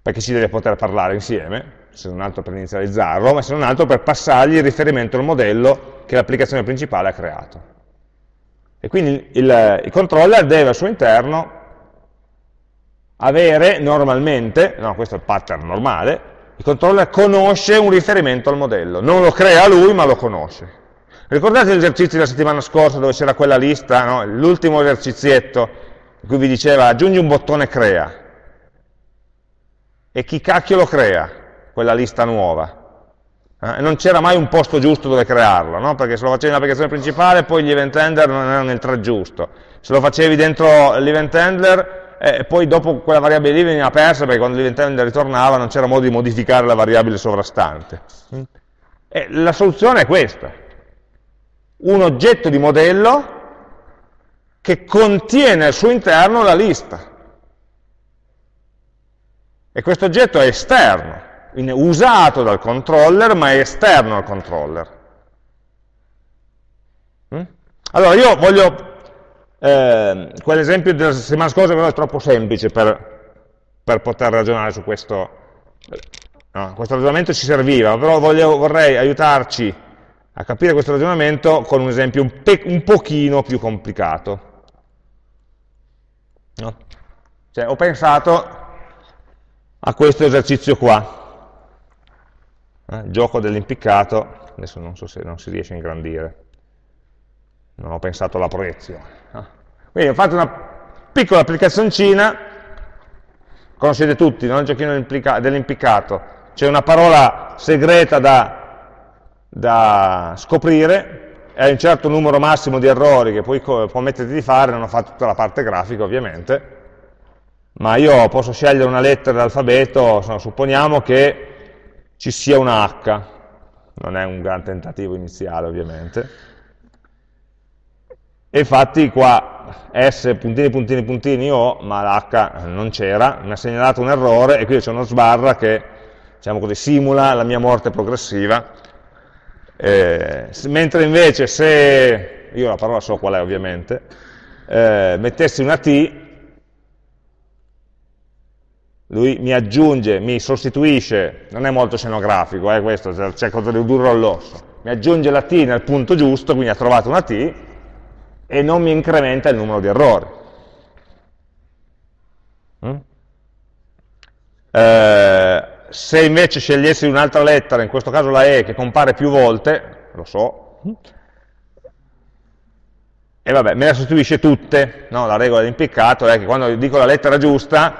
perché si deve poter parlare insieme, se non altro per inizializzarlo, ma se non altro per passargli il riferimento al modello che l'applicazione principale ha creato. E quindi il, il controller deve al suo interno avere normalmente, no, questo è il pattern normale, il controller conosce un riferimento al modello, non lo crea lui ma lo conosce. Ricordate l'esercizio della settimana scorsa dove c'era quella lista, no? l'ultimo esercizietto in cui vi diceva aggiungi un bottone crea. E chi cacchio lo crea, quella lista nuova? Eh, non c'era mai un posto giusto dove crearlo, no? perché se lo facevi nell'applicazione principale poi gli event handler non erano nel thread giusto. Se lo facevi dentro l'event handler, eh, poi dopo quella variabile lì veniva persa perché quando l'event ritornava non c'era modo di modificare la variabile sovrastante. E la soluzione è questa. Un oggetto di modello che contiene al suo interno la lista. E questo oggetto è esterno, usato dal controller, ma è esterno al controller. Mm? Allora, io voglio, eh, quell'esempio della settimana scorsa però è troppo semplice per, per poter ragionare su questo, no, questo ragionamento ci serviva, però voglio, vorrei aiutarci a capire questo ragionamento con un esempio un, un pochino più complicato. No? Cioè, ho pensato a questo esercizio qua, eh, gioco dell'impiccato, adesso non so se non si riesce a ingrandire, non ho pensato alla proiezione. Quindi ho fatto una piccola applicazioncina, conoscete tutti, no? il giochino dell'impiccato, c'è una parola segreta da, da scoprire, e un certo numero massimo di errori che poi promettete di fare, non ho fatto tutta la parte grafica ovviamente, ma io posso scegliere una lettera dell'alfabeto, supponiamo che ci sia una H, non è un gran tentativo iniziale ovviamente, e infatti qua S puntini puntini puntini O, ma l'H non c'era, mi ha segnalato un errore e qui c'è uno sbarra che diciamo così, simula la mia morte progressiva, Eh, mentre invece se, io la parola so qual è ovviamente, eh, mettessi una T, lui mi aggiunge, mi sostituisce, non è molto scenografico eh, questo, cerco di ridurlo all'osso, mi aggiunge la T nel punto giusto, quindi ha trovato una T, e non mi incrementa il numero di errori. Mm? Eh, se invece scegliessi un'altra lettera, in questo caso la E, che compare più volte, lo so, e vabbè, me la sostituisce tutte, no? la regola dell'impiccato è che quando dico la lettera giusta,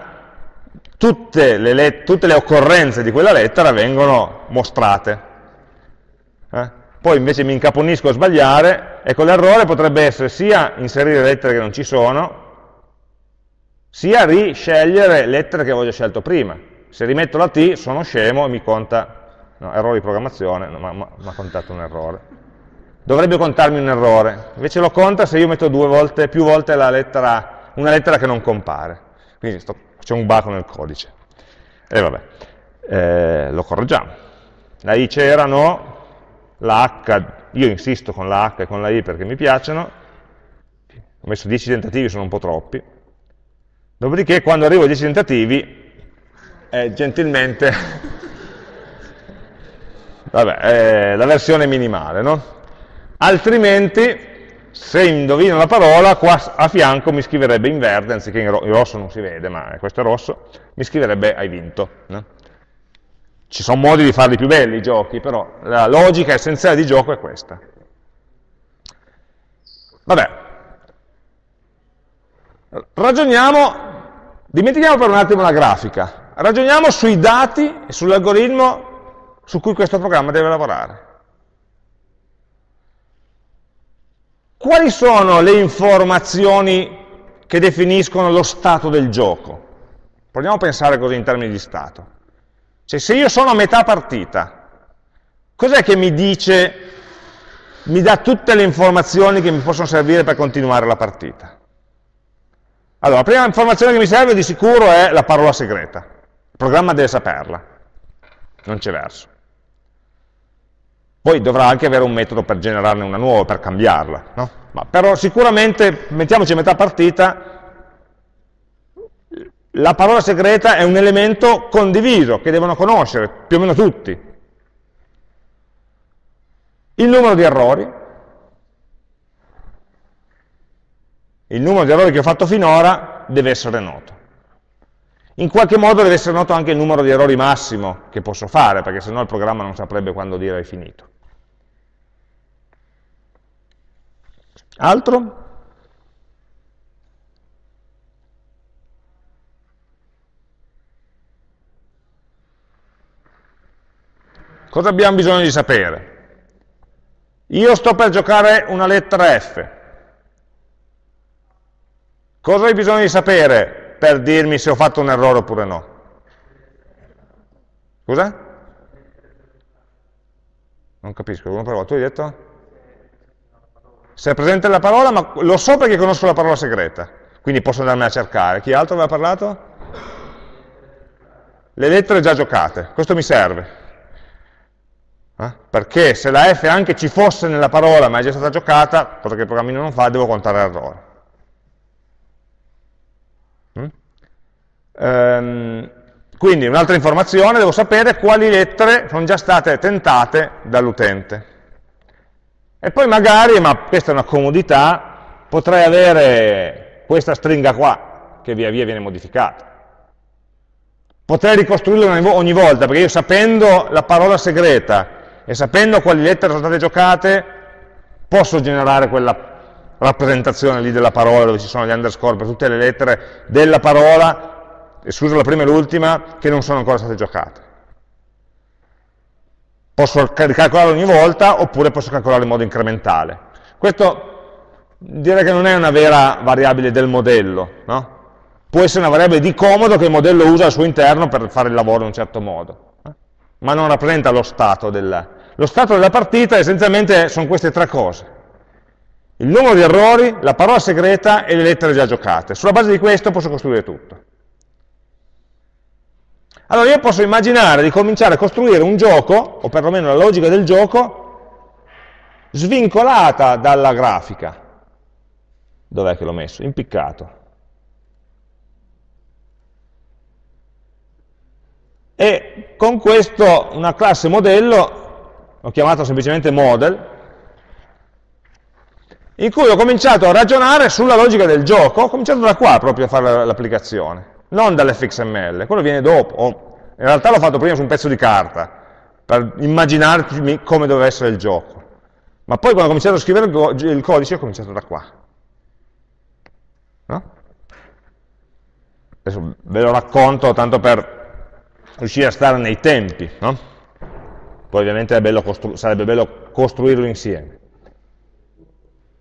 tutte le, tutte le occorrenze di quella lettera vengono mostrate. Eh? Poi invece mi incaponisco a sbagliare, ecco l'errore potrebbe essere sia inserire lettere che non ci sono, sia riscegliere lettere che avevo già scelto prima. Se rimetto la T sono scemo e mi conta, no, errore di programmazione, no, ma mi ha contato un errore. Dovrebbe contarmi un errore, invece lo conta se io metto volte, più volte lettera, una lettera che non compare. Quindi c'è un buco nel codice. E vabbè, eh, lo correggiamo. La I c'era, no, la H, io insisto con la H e con la I perché mi piacciono, ho messo 10 tentativi, sono un po' troppi, dopodiché quando arrivo a 10 tentativi è gentilmente vabbè, è la versione minimale, no? Altrimenti, se indovino la parola, qua a fianco mi scriverebbe in verde, anziché in, ro in rosso non si vede, ma questo è rosso, mi scriverebbe hai vinto. No? Ci sono modi di farli più belli i giochi, però la logica essenziale di gioco è questa. Vabbè, ragioniamo, dimentichiamo per un attimo la grafica, ragioniamo sui dati e sull'algoritmo su cui questo programma deve lavorare. Quali sono le informazioni che definiscono lo stato del gioco? Proviamo a pensare così in termini di stato. Cioè, se io sono a metà partita, cos'è che mi dice, mi dà tutte le informazioni che mi possono servire per continuare la partita? Allora, la prima informazione che mi serve di sicuro è la parola segreta. Il programma deve saperla, non c'è verso. Poi dovrà anche avere un metodo per generarne una nuova, per cambiarla. No? Ma però sicuramente, mettiamoci a metà partita, la parola segreta è un elemento condiviso, che devono conoscere più o meno tutti. Il numero di errori, il numero di errori che ho fatto finora deve essere noto. In qualche modo deve essere noto anche il numero di errori massimo che posso fare, perché sennò il programma non saprebbe quando dire è finito. Altro? Cosa abbiamo bisogno di sapere? Io sto per giocare una lettera F. Cosa hai bisogno di sapere per dirmi se ho fatto un errore oppure no. Scusa? Non capisco, una parola, tu hai detto? Se è presente la parola, ma lo so perché conosco la parola segreta, quindi posso andarmi a cercare. Chi altro aveva parlato? Le lettere già giocate, questo mi serve. Eh? Perché se la F anche ci fosse nella parola ma è già stata giocata, cosa che il programmino non fa, devo contare l'errore. Ehm, quindi un'altra informazione, devo sapere quali lettere sono già state tentate dall'utente. E poi magari, ma questa è una comodità, potrei avere questa stringa qua, che via via viene modificata. Potrei ricostruirla ogni volta, perché io sapendo la parola segreta e sapendo quali lettere sono state giocate, posso generare quella rappresentazione lì della parola dove ci sono gli underscore per tutte le lettere della parola esclusa la prima e l'ultima, che non sono ancora state giocate. Posso ricalcolarlo ogni volta, oppure posso calcolarlo in modo incrementale. Questo direi che non è una vera variabile del modello, no? può essere una variabile di comodo che il modello usa al suo interno per fare il lavoro in un certo modo, eh? ma non rappresenta lo stato della... Lo stato della partita essenzialmente sono queste tre cose. Il numero di errori, la parola segreta e le lettere già giocate. Sulla base di questo posso costruire tutto. Allora io posso immaginare di cominciare a costruire un gioco, o perlomeno la logica del gioco, svincolata dalla grafica. Dov'è che l'ho messo? Impiccato. E con questo una classe modello, l'ho chiamata semplicemente model, in cui ho cominciato a ragionare sulla logica del gioco, ho cominciato da qua proprio a fare l'applicazione, non dall'fxml, quello viene dopo, in realtà l'ho fatto prima su un pezzo di carta, per immaginarmi come doveva essere il gioco, ma poi quando ho cominciato a scrivere il codice ho cominciato da qua. No? Adesso ve lo racconto tanto per riuscire a stare nei tempi, no? Poi ovviamente bello sarebbe bello costruirlo insieme.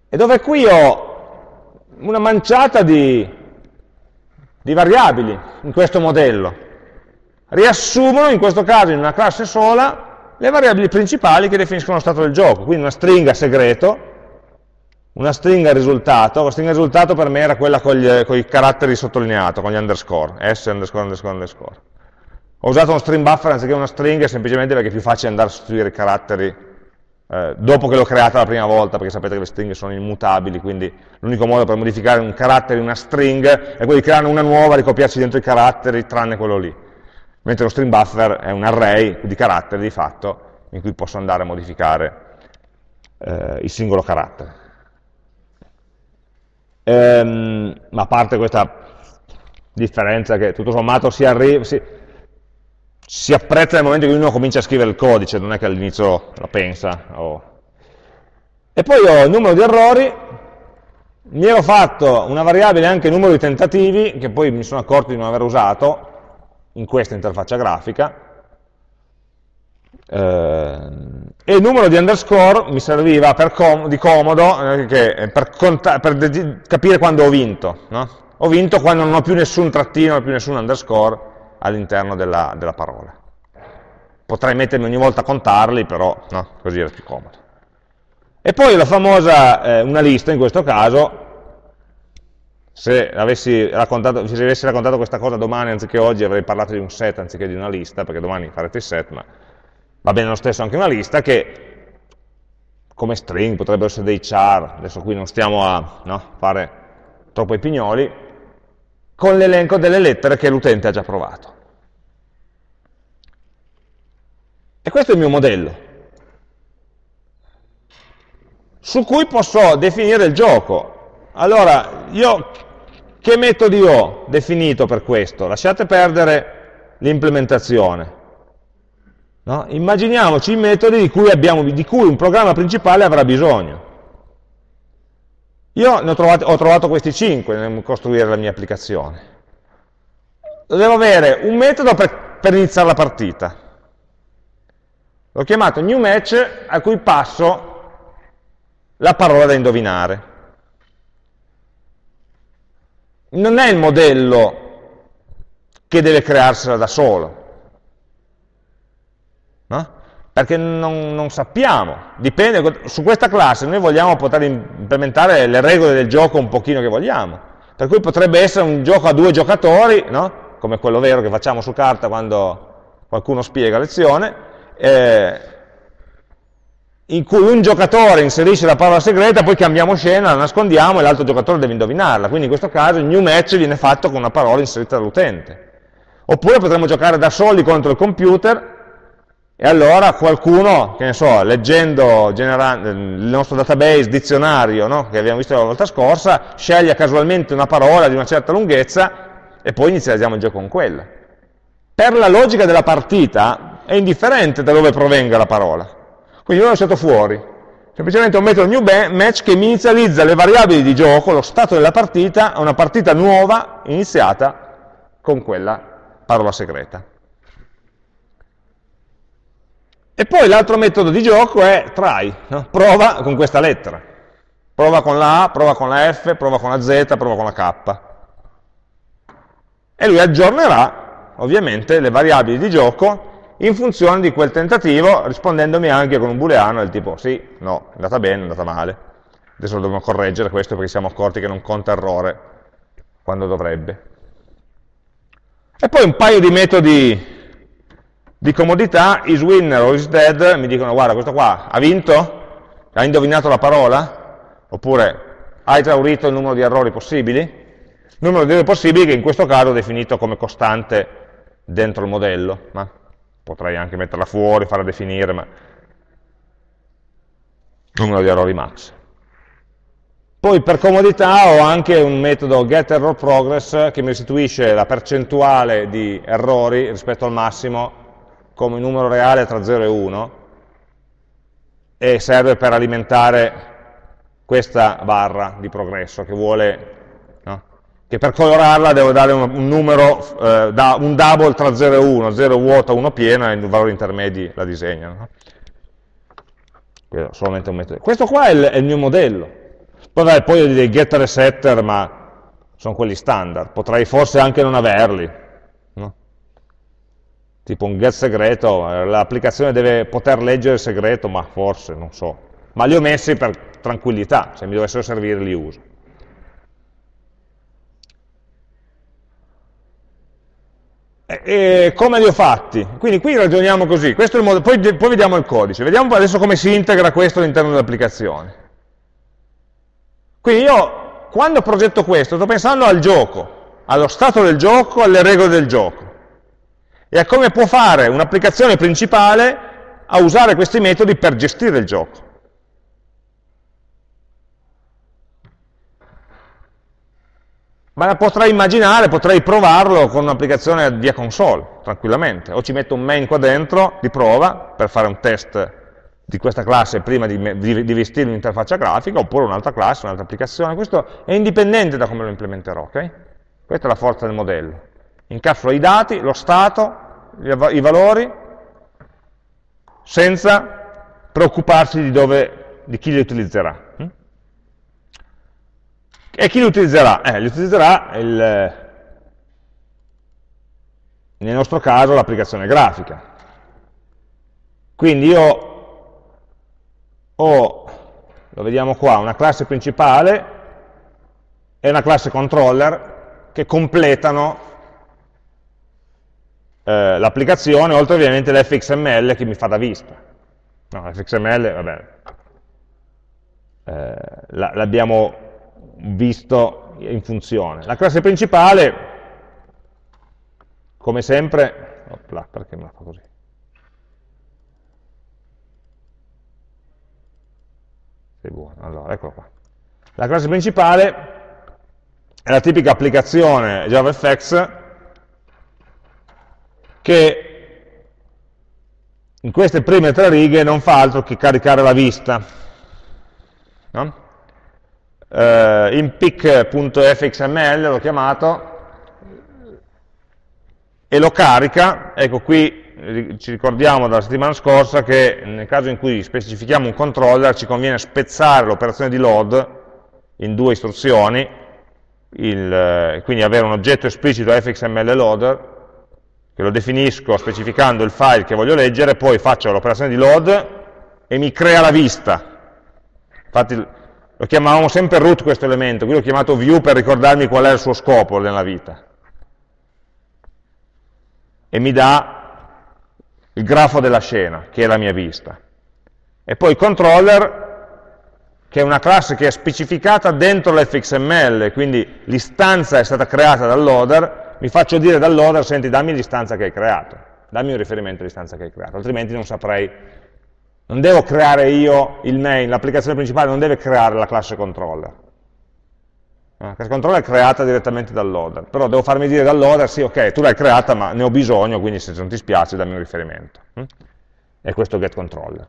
E dove qui ho una manciata di, di variabili in questo modello, riassumono in questo caso in una classe sola le variabili principali che definiscono lo stato del gioco, quindi una stringa segreto, una stringa risultato, la stringa risultato per me era quella con, gli, con i caratteri sottolineati, con gli underscore, s underscore underscore underscore. Ho usato uno string buffer anziché una string semplicemente perché è più facile andare a sostituire i caratteri eh, dopo che l'ho creata la prima volta, perché sapete che le stringhe sono immutabili, quindi l'unico modo per modificare un carattere in una string è quello di creare una nuova, ricopiarci dentro i caratteri, tranne quello lì. Mentre lo string buffer è un array di caratteri di fatto, in cui posso andare a modificare eh, il singolo carattere. Ehm, ma a parte questa differenza che tutto sommato si, arriva, si, si apprezza nel momento in cui uno comincia a scrivere il codice, non è che all'inizio la pensa. Oh. E poi ho il numero di errori, mi ero fatto una variabile anche numero di tentativi, che poi mi sono accorto di non aver usato in questa interfaccia grafica, eh, e il numero di underscore mi serviva com di comodo eh, che, per, per capire quando ho vinto. No? Ho vinto quando non ho più nessun trattino, non ho più nessun underscore all'interno della, della, parola. Potrei mettermi ogni volta a contarli, però no? così era più comodo. E poi la famosa, eh, una lista in questo caso, se avessi, raccontato, se avessi raccontato questa cosa domani anziché oggi avrei parlato di un set anziché di una lista, perché domani farete il set, ma va bene lo stesso anche una lista che come string potrebbero essere dei char, adesso qui non stiamo a no, fare troppo i pignoli, con l'elenco delle lettere che l'utente ha già provato. E questo è il mio modello, su cui posso definire il gioco. Allora, io che metodi ho definito per questo? Lasciate perdere l'implementazione. No? Immaginiamoci i metodi di cui, abbiamo, di cui, un programma principale avrà bisogno. Io ho trovato, ho trovato questi 5 nel costruire la mia applicazione. Devo avere un metodo per, per iniziare la partita. L'ho chiamato new match a cui passo la parola da indovinare. Non è il modello che deve crearsela da solo no? Perché non, non, sappiamo, dipende, su questa classe noi vogliamo poter implementare le regole del gioco un pochino che vogliamo, per cui potrebbe essere un gioco a due giocatori, no? come quello vero che facciamo su carta quando qualcuno spiega lezione, eh, in cui un giocatore inserisce la parola segreta, poi cambiamo scena, la nascondiamo e l'altro giocatore deve indovinarla, quindi in questo caso il new match viene fatto con una parola inserita dall'utente. Oppure potremmo giocare da soli contro il computer, e allora qualcuno, che ne so, leggendo il nostro database, dizionario, no? che abbiamo visto la volta scorsa, sceglie casualmente una parola di una certa lunghezza e poi inizializziamo il gioco con quella. Per la logica della partita è indifferente da dove provenga la parola. Quindi io l'ho lasciato fuori. Semplicemente un metodo new match che mi inizializza le variabili di gioco, lo stato della partita, a una partita nuova iniziata con quella parola segreta. E poi l'altro metodo di gioco è try, no? prova con questa lettera. Prova con la A, prova con la F, prova con la Z, prova con la K. E lui aggiornerà, ovviamente, le variabili di gioco in funzione di quel tentativo, rispondendomi anche con un booleano del tipo sì, no, è andata bene, è andata male. Adesso dobbiamo correggere questo perché siamo accorti che non conta errore quando dovrebbe. E poi un paio di metodi di comodità, is winner o is dead, mi dicono guarda questo qua ha vinto, Hai indovinato la parola? Oppure hai esaurito il numero di errori possibili? Il numero di errori possibili che in questo caso è definito come costante dentro il modello, ma potrei anche metterla fuori, farla definire, ma numero di errori max. Poi per comodità ho anche un metodo getErrorProgress che mi restituisce la percentuale di errori rispetto al massimo come numero reale tra 0 e 1 e serve per alimentare questa barra di progresso che vuole no? che per colorarla devo dare un, numero, eh, da, un double tra 0 e 1, 0 vuoto, 1 pieno e i valori intermedi la disegnano. No? Questo qua è il, è il mio modello. Poi, vabbè, poi ho dei getter e setter, ma sono quelli standard. Potrei forse anche non averli. Tipo un get segreto, l'applicazione deve poter leggere il segreto, ma forse, non so. Ma li ho messi per tranquillità, se mi dovessero servire li uso. E, e come li ho fatti? Quindi qui ragioniamo così, modo, poi, poi vediamo il codice, vediamo adesso come si integra questo all'interno dell'applicazione. Quindi io, quando progetto questo, sto pensando al gioco, allo stato del gioco, alle regole del gioco e a come può fare un'applicazione principale a usare questi metodi per gestire il gioco. Ma la potrei immaginare, potrei provarlo con un'applicazione via console, tranquillamente. O ci metto un main qua dentro di prova per fare un test di questa classe prima di, di, di vestire un'interfaccia grafica, oppure un'altra classe, un'altra applicazione. Questo è indipendente da come lo implementerò, ok? Questa è la forza del modello. Incapsula i dati, lo stato, i valori, senza preoccuparsi di, dove, di chi li utilizzerà. E chi li utilizzerà? Eh, li utilizzerà il, nel nostro caso l'applicazione grafica. Quindi io ho, lo vediamo qua, una classe principale e una classe controller che completano eh, l'applicazione, oltre ovviamente l'fxml che mi fa da vista. No, l'fxml, vabbè, eh, l'abbiamo visto in funzione. La classe principale, come sempre, opla, perché me la fa così? Sei buono, allora, ecco qua. La classe principale è la tipica applicazione JavaFX che in queste prime tre righe non fa altro che caricare la vista. No? eh, in pic.fxml l'ho chiamato, e lo carica, ecco qui ci ricordiamo dalla settimana scorsa che nel caso in cui specifichiamo un controller ci conviene spezzare l'operazione di load in due istruzioni, il, quindi avere un oggetto esplicito fxml loader, che lo definisco specificando il file che voglio leggere, poi faccio l'operazione di load e mi crea la vista. Infatti lo chiamavamo sempre root questo elemento, qui l'ho chiamato view per ricordarmi qual è il suo scopo nella vita. E mi dà il grafo della scena, che è la mia vista. E poi controller, che è una classe che è specificata dentro l'fxml, quindi l'istanza è stata creata dal loader, mi faccio dire dal loader, senti, dammi l'istanza che hai creato, dammi un riferimento all'istanza che hai creato, altrimenti non saprei non devo creare io il main, l'applicazione principale non deve creare la classe controller. La classe controller è creata direttamente dal loader, però devo farmi dire dal loader, sì, ok, tu l'hai creata, ma ne ho bisogno, quindi se non ti spiace dammi un riferimento. Hm? E questo get controller.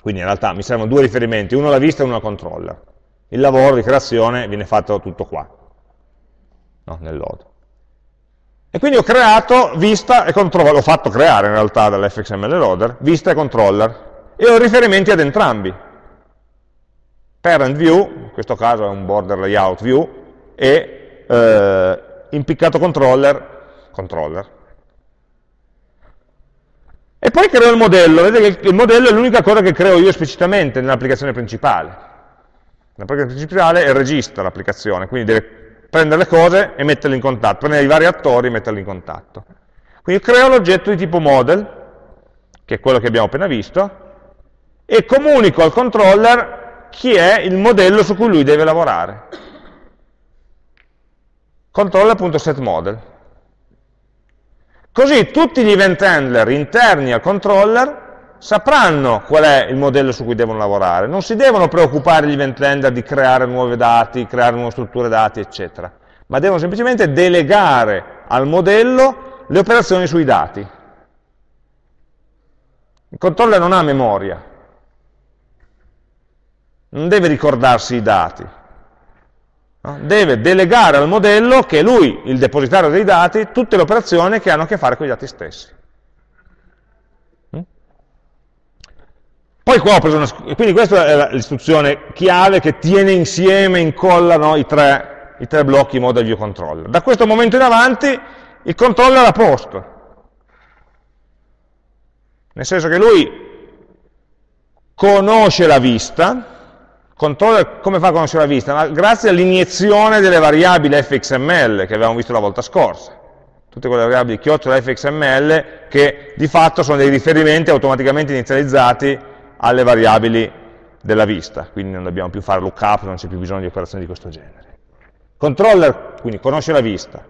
Quindi in realtà mi servono due riferimenti, uno alla vista e uno al controller. Il lavoro di creazione viene fatto tutto qua, no? nel load. E quindi ho creato vista e controller, l'ho fatto creare in realtà dall'fxml loader, vista e controller, e ho riferimenti ad entrambi. Parent view, in questo caso è un border layout view, e eh, impiccato controller, controller. E poi creo il modello, vedete che il modello è l'unica cosa che creo io esplicitamente nell'applicazione principale. L'applicazione principale registro l'applicazione, quindi deve prendere le cose e metterle in contatto, prendere i vari attori e metterli in contatto. Quindi creo l'oggetto di tipo model, che è quello che abbiamo appena visto, e comunico al controller chi è il modello su cui lui deve lavorare. Controller.setModel. Così tutti gli event handler interni al controller sapranno qual è il modello su cui devono lavorare, non si devono preoccupare gli event handler di creare nuovi dati, creare nuove strutture dati, eccetera, ma devono semplicemente delegare al modello le operazioni sui dati. Il controller non ha memoria, non deve ricordarsi i dati, deve delegare al modello, che è lui il depositario dei dati, tutte le operazioni che hanno a che fare con i dati stessi. Poi qua ho preso una... Quindi questa è l'istruzione chiave che tiene insieme, incolla no, i, tre, i, tre, blocchi model view controller. Da questo momento in avanti il controller a posto. Nel senso che lui conosce la vista, controller come fa a conoscere la vista? Ma grazie all'iniezione delle variabili fxml che avevamo visto la volta scorsa tutte quelle variabili chiocciola fxml che di fatto sono dei riferimenti automaticamente inizializzati alle variabili della vista, quindi non dobbiamo più fare lookup, non c'è più bisogno di operazioni di questo genere. Controller, quindi conosce la vista.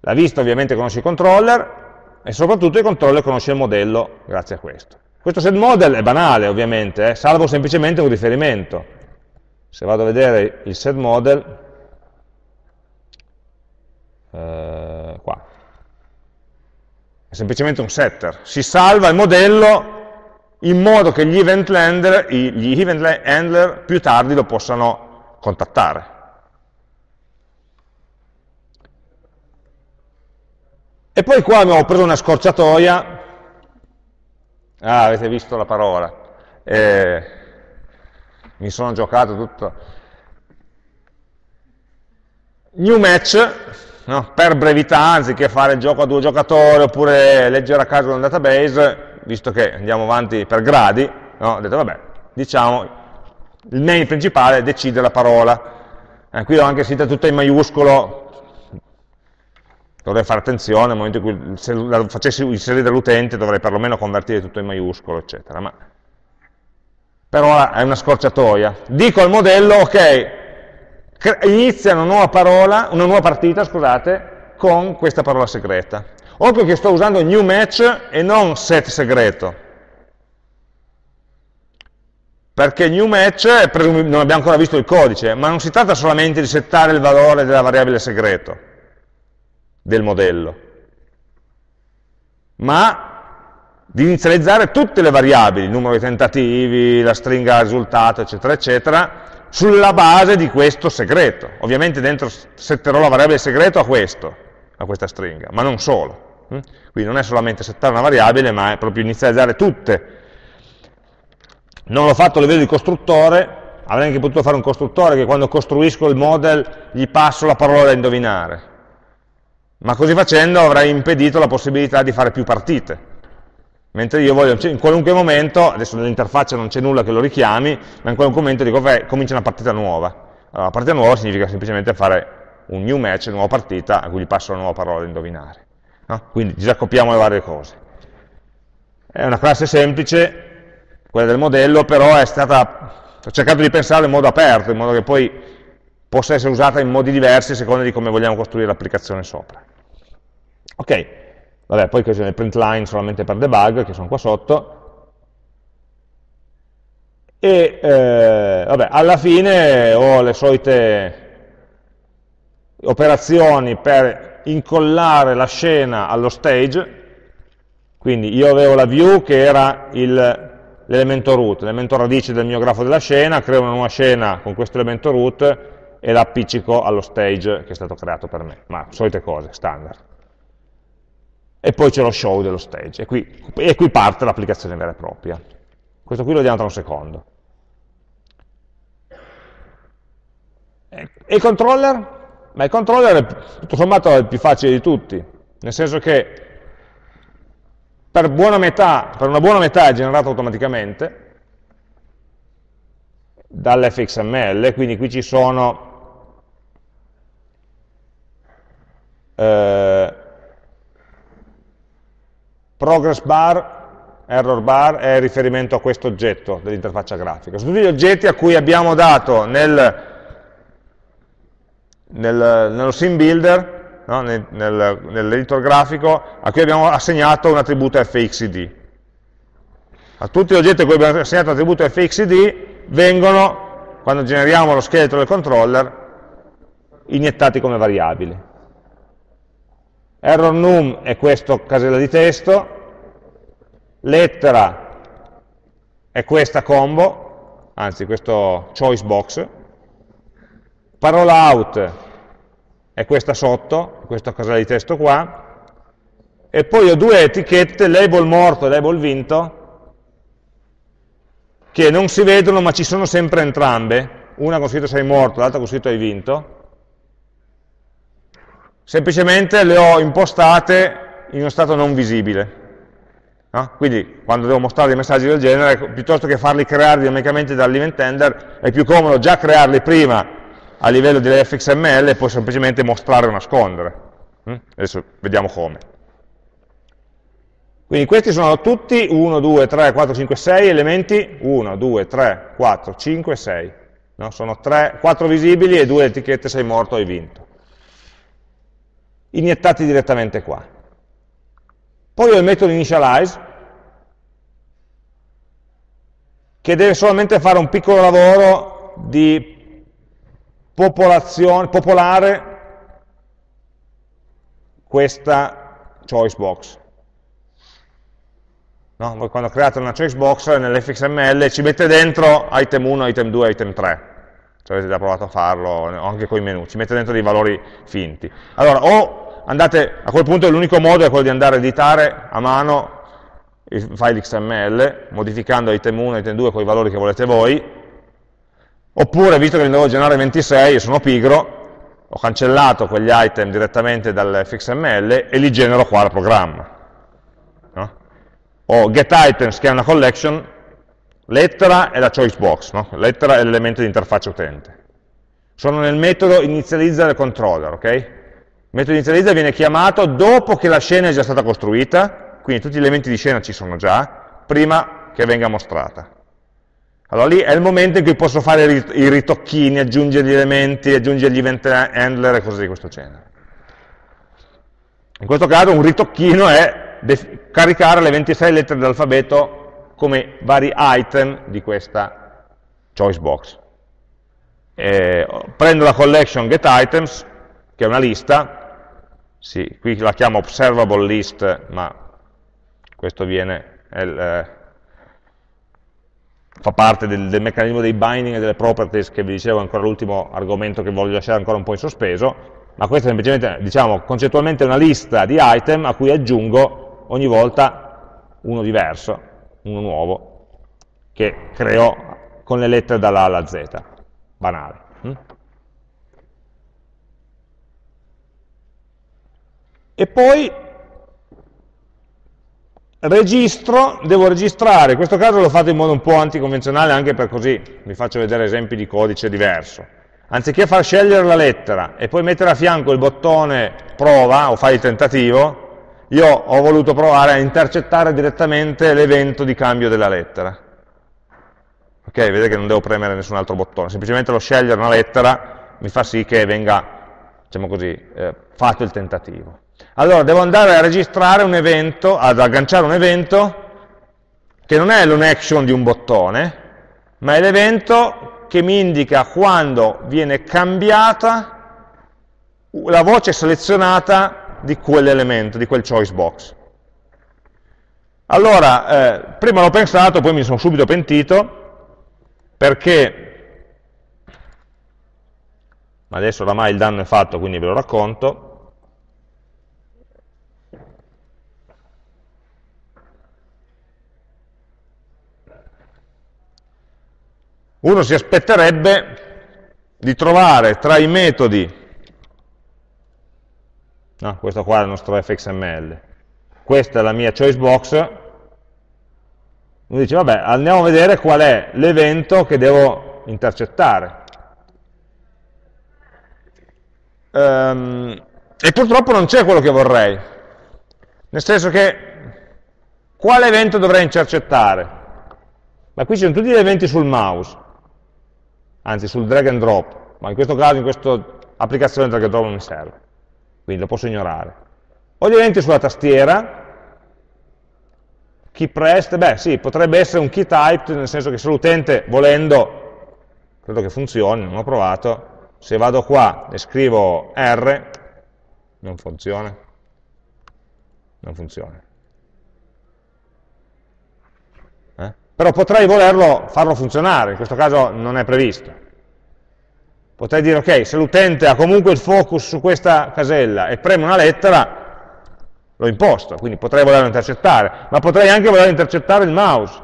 La vista ovviamente conosce il controller e soprattutto il controller conosce il modello grazie a questo. Questo set model è banale ovviamente, eh, salvo semplicemente un riferimento. Se vado a vedere il set model, eh, qua, è semplicemente un setter, si salva il modello in modo che gli event handler, gli event handler più tardi lo possano contattare. E poi qua abbiamo preso una scorciatoia, ah, avete visto la parola, eh, mi sono giocato tutto. New match, no? per brevità, anziché fare il gioco a due giocatori oppure leggere a caso un database, visto che andiamo avanti per gradi, no? ho detto vabbè, diciamo, il main principale decide la parola. Eh, qui ho anche scritto tutto in maiuscolo, dovrei fare attenzione nel momento in cui se facessi inserire l'utente dovrei perlomeno convertire tutto in maiuscolo, eccetera. Ma per è una scorciatoia. Dico al modello, ok, inizia una nuova parola, una nuova partita, scusate, con questa parola segreta. Occhio che sto usando new match e non set segreto. Perché new match, non abbiamo ancora visto il codice, ma non si tratta solamente di settare il valore della variabile segreto del modello, ma di inizializzare tutte le variabili, il numero di tentativi, la stringa risultato, eccetera, eccetera, sulla base di questo segreto. Ovviamente dentro setterò la variabile segreto a questo, a questa stringa, ma non solo. Quindi non è solamente settare una variabile, ma è proprio inizializzare tutte. Non l'ho fatto a livello di costruttore, avrei anche potuto fare un costruttore che quando costruisco il model gli passo la parola da indovinare. Ma così facendo avrei impedito la possibilità di fare più partite. Mentre io voglio, in qualunque momento, adesso nell'interfaccia non c'è nulla che lo richiami, ma in qualunque momento dico, beh, comincia una partita nuova. Allora, una partita nuova significa semplicemente fare un new match, una nuova partita, a cui gli passo una nuova parola da indovinare. No? Quindi disaccoppiamo le varie cose. È una classe semplice, quella del modello, però è stata, ho cercato di pensarla in modo aperto, in modo che poi possa essere usata in modi diversi a seconda di come vogliamo costruire l'applicazione sopra. Ok, vabbè, poi c'è il print line solamente per debug, che sono qua sotto, e eh, vabbè, alla fine ho le solite operazioni per incollare la scena allo stage, quindi io avevo la view che era l'elemento root, l'elemento radice del mio grafo della scena, creo una nuova scena con questo elemento root e la appiccico allo stage che è stato creato per me, ma solite cose, standard. E poi c'è lo show dello stage, e qui, e qui parte l'applicazione vera e propria. Questo qui lo vediamo tra un secondo. E il controller? Ma il controller è tutto sommato è il più facile di tutti, nel senso che per, metà, per una buona metà è generato automaticamente dall'fxml, quindi qui ci sono eh, progress bar error bar è riferimento a questo oggetto dell'interfaccia grafica. Sono tutti gli oggetti a cui abbiamo dato nel, nel, nello sim builder, no? nel, nel, nell'editor grafico, a cui abbiamo assegnato un attributo fxid. A tutti gli oggetti a cui abbiamo assegnato l'attributo fxid vengono, quando generiamo lo scheletro del controller, iniettati come variabili. Error num è questo casella di testo, lettera è questa combo, anzi questo choice box, parola out è questa sotto, questa casella di testo qua, e poi ho due etichette, label morto e label vinto, che non si vedono ma ci sono sempre entrambe, una con scritto sei morto, l'altra con scritto hai vinto, semplicemente le ho impostate in uno stato non visibile. No? Quindi quando devo mostrare dei messaggi del genere, piuttosto che farli creare dinamicamente dall'event handler, è più comodo già crearli prima a livello di fxml e poi semplicemente mostrare o nascondere. Mm? Adesso vediamo come. Quindi questi sono tutti 1, 2, 3, 4, 5, 6 elementi, 1, 2, 3, 4, 5, 6. No? Sono 3, 4 visibili e 2 etichette sei morto hai vinto. Iniettati direttamente qua. Poi ho il metodo initialize, che deve solamente fare un piccolo lavoro di popolare questa choice box. No? Voi quando create una choice box nell'fxml ci mette dentro item 1, item 2, item 3. Se avete già provato a farlo, anche con i menu, ci mette dentro dei valori finti. Allora, o andate, a quel punto l'unico modo è quello di andare a editare a mano il file XML, modificando item 1 e item 2 con i valori che volete voi, oppure, visto che ne devo generare 26 e sono pigro, ho cancellato quegli item direttamente dall'fxml e li genero qua al programma. No? Ho getItems, che è una collection, lettera è la choice box, no? lettera è l'elemento di interfaccia utente. Sono nel metodo inizializza del controller, ok? Il metodo inizializza viene chiamato dopo che la scena è già stata costruita, quindi tutti gli elementi di scena ci sono già, prima che venga mostrata. Allora lì è il momento in cui posso fare i ritocchini, aggiungere gli elementi, aggiungere gli event handler e cose di questo genere. In questo caso un ritocchino è caricare le 26 lettere dell'alfabeto come vari item di questa choice box. E prendo la collection getItems, che è una lista, sì, qui la chiamo observable list, ma questo viene, il, eh, fa parte del, del, meccanismo dei binding e delle properties che vi dicevo ancora l'ultimo argomento che voglio lasciare ancora un po' in sospeso, ma questa è semplicemente, diciamo, concettualmente una lista di item a cui aggiungo ogni volta uno diverso, uno nuovo, che creo con le lettere dalla A alla Z, banale. Hm? e poi registro, devo registrare, in questo caso l'ho fatto in modo un po' anticonvenzionale anche per così vi faccio vedere esempi di codice diverso. Anziché far scegliere la lettera e poi mettere a fianco il bottone prova o fai il tentativo, io ho voluto provare a intercettare direttamente l'evento di cambio della lettera. Ok, vedete che non devo premere nessun altro bottone, semplicemente lo scegliere una lettera mi fa sì che venga, diciamo così, eh, fatto il tentativo. Allora devo andare a registrare un evento, ad agganciare un evento che non è l'action di un bottone, ma è l'evento che mi indica quando viene cambiata la voce selezionata di quell'elemento, di quel choice box. Allora, eh, prima l'ho pensato, poi mi sono subito pentito, perché, ma adesso oramai il danno è fatto, quindi ve lo racconto, uno si aspetterebbe di trovare tra i metodi, no, questo qua è il nostro fxml, questa è la mia choice box, uno dice vabbè andiamo a vedere qual è l'evento che devo intercettare. Um, e purtroppo non c'è quello che vorrei, nel senso che quale evento dovrei intercettare? Ma qui ci sono tutti gli eventi sul mouse, anzi sul drag and drop, ma in questo caso, in questa applicazione drag and drop non mi serve, quindi lo posso ignorare. Ho gli eventi sulla tastiera, key pressed, beh sì, potrebbe essere un key typed, nel senso che se l'utente volendo, credo che funzioni, non ho provato, se vado qua e scrivo R, non funziona, non funziona. Però potrei volerlo farlo funzionare, in questo caso non è previsto. Potrei dire, ok, se l'utente ha comunque il focus su questa casella e preme una lettera, l'ho imposto, quindi potrei volerlo intercettare, ma potrei anche voler intercettare il mouse.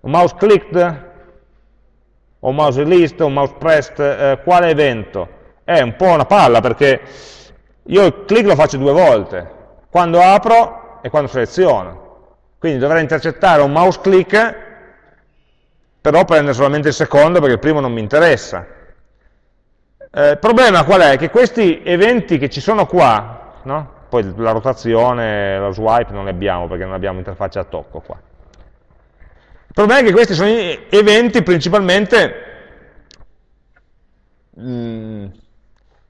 Un mouse clicked, o un mouse released, o un mouse pressed, eh, quale evento? È un po' una palla perché io il click lo faccio due volte, quando apro e quando seleziono. Quindi dovrei intercettare un mouse click, però prendere solamente il secondo perché il primo non mi interessa. Eh, il problema qual è? Che questi eventi che ci sono qua, no? poi la rotazione, lo swipe non ne abbiamo perché non abbiamo interfaccia a tocco qua. Il problema è che questi sono eventi principalmente mh, mm,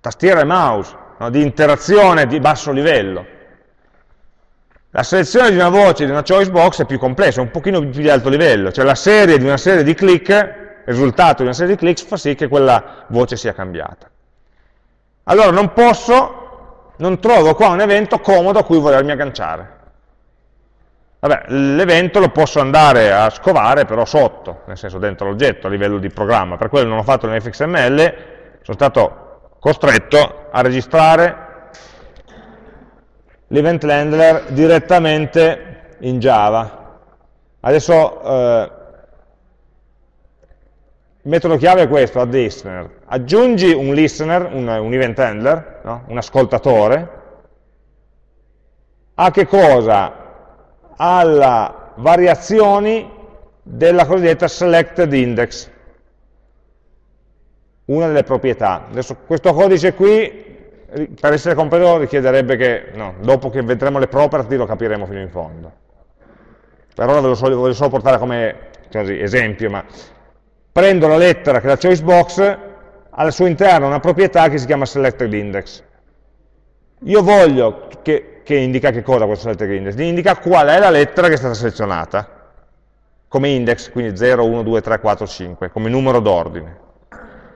tastiera e mouse, no? di interazione di basso livello. La selezione di una voce, di una choice box è più complessa, è un pochino più di alto livello, cioè la serie di una serie di click, risultato di una serie di click fa sì che quella voce sia cambiata. Allora non posso non trovo qua un evento comodo a cui volermi agganciare. Vabbè, l'evento lo posso andare a scovare però sotto, nel senso dentro l'oggetto, a livello di programma, per quello non ho fatto nell'fxml, sono stato costretto a registrare l'event handler direttamente in Java. Adesso eh, il metodo chiave è questo, add listener. Aggiungi un listener, un, un event handler, no? un ascoltatore, a che cosa? Alla variazioni della cosiddetta selected index, una delle proprietà. Adesso questo codice qui, per essere completo, richiederebbe che, no, dopo che vedremo le property lo capiremo fino in fondo. Per ora ve lo voglio solo portare come così, esempio, ma prendo la lettera che è la choice box, al suo interno una proprietà che si chiama selected index. Io voglio che, che indica che cosa questo selected index? Indica qual è la lettera che è stata selezionata, come index, quindi 0, 1, 2, 3, 4, 5, come numero d'ordine.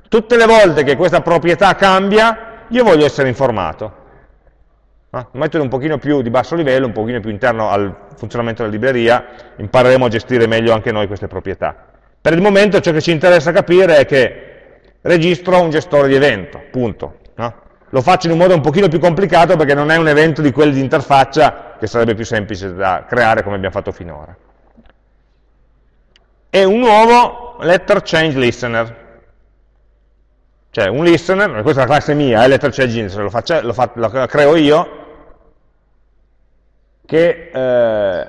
Tutte le volte che questa proprietà cambia, io voglio essere informato. Un metodo un pochino più di basso livello, un pochino più interno al funzionamento della libreria, impareremo a gestire meglio anche noi queste proprietà. Per il momento ciò che ci interessa capire è che registro un gestore di evento, punto. No? Lo faccio in un modo un pochino più complicato perché non è un evento di quelli di interfaccia che sarebbe più semplice da creare come abbiamo fatto finora. E un nuovo letter change listener. Cioè un listener, questa è la classe mia, è letter change listener, lo, faccio, lo, fa, lo creo io, che eh,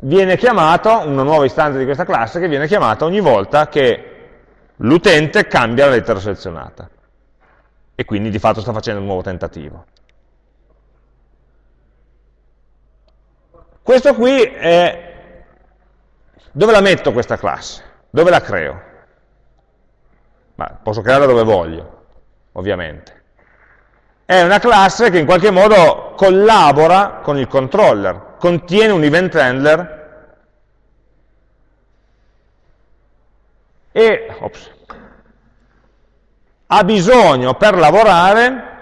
viene chiamato, una nuova istanza di questa classe, che viene chiamata ogni volta che l'utente cambia la lettera selezionata. E quindi di fatto sta facendo un nuovo tentativo. Questo qui è... Dove la metto questa classe? Dove la creo? Ma posso crearla dove voglio, ovviamente. È una classe che in qualche modo collabora con il controller, contiene un event handler e ops, ha bisogno per lavorare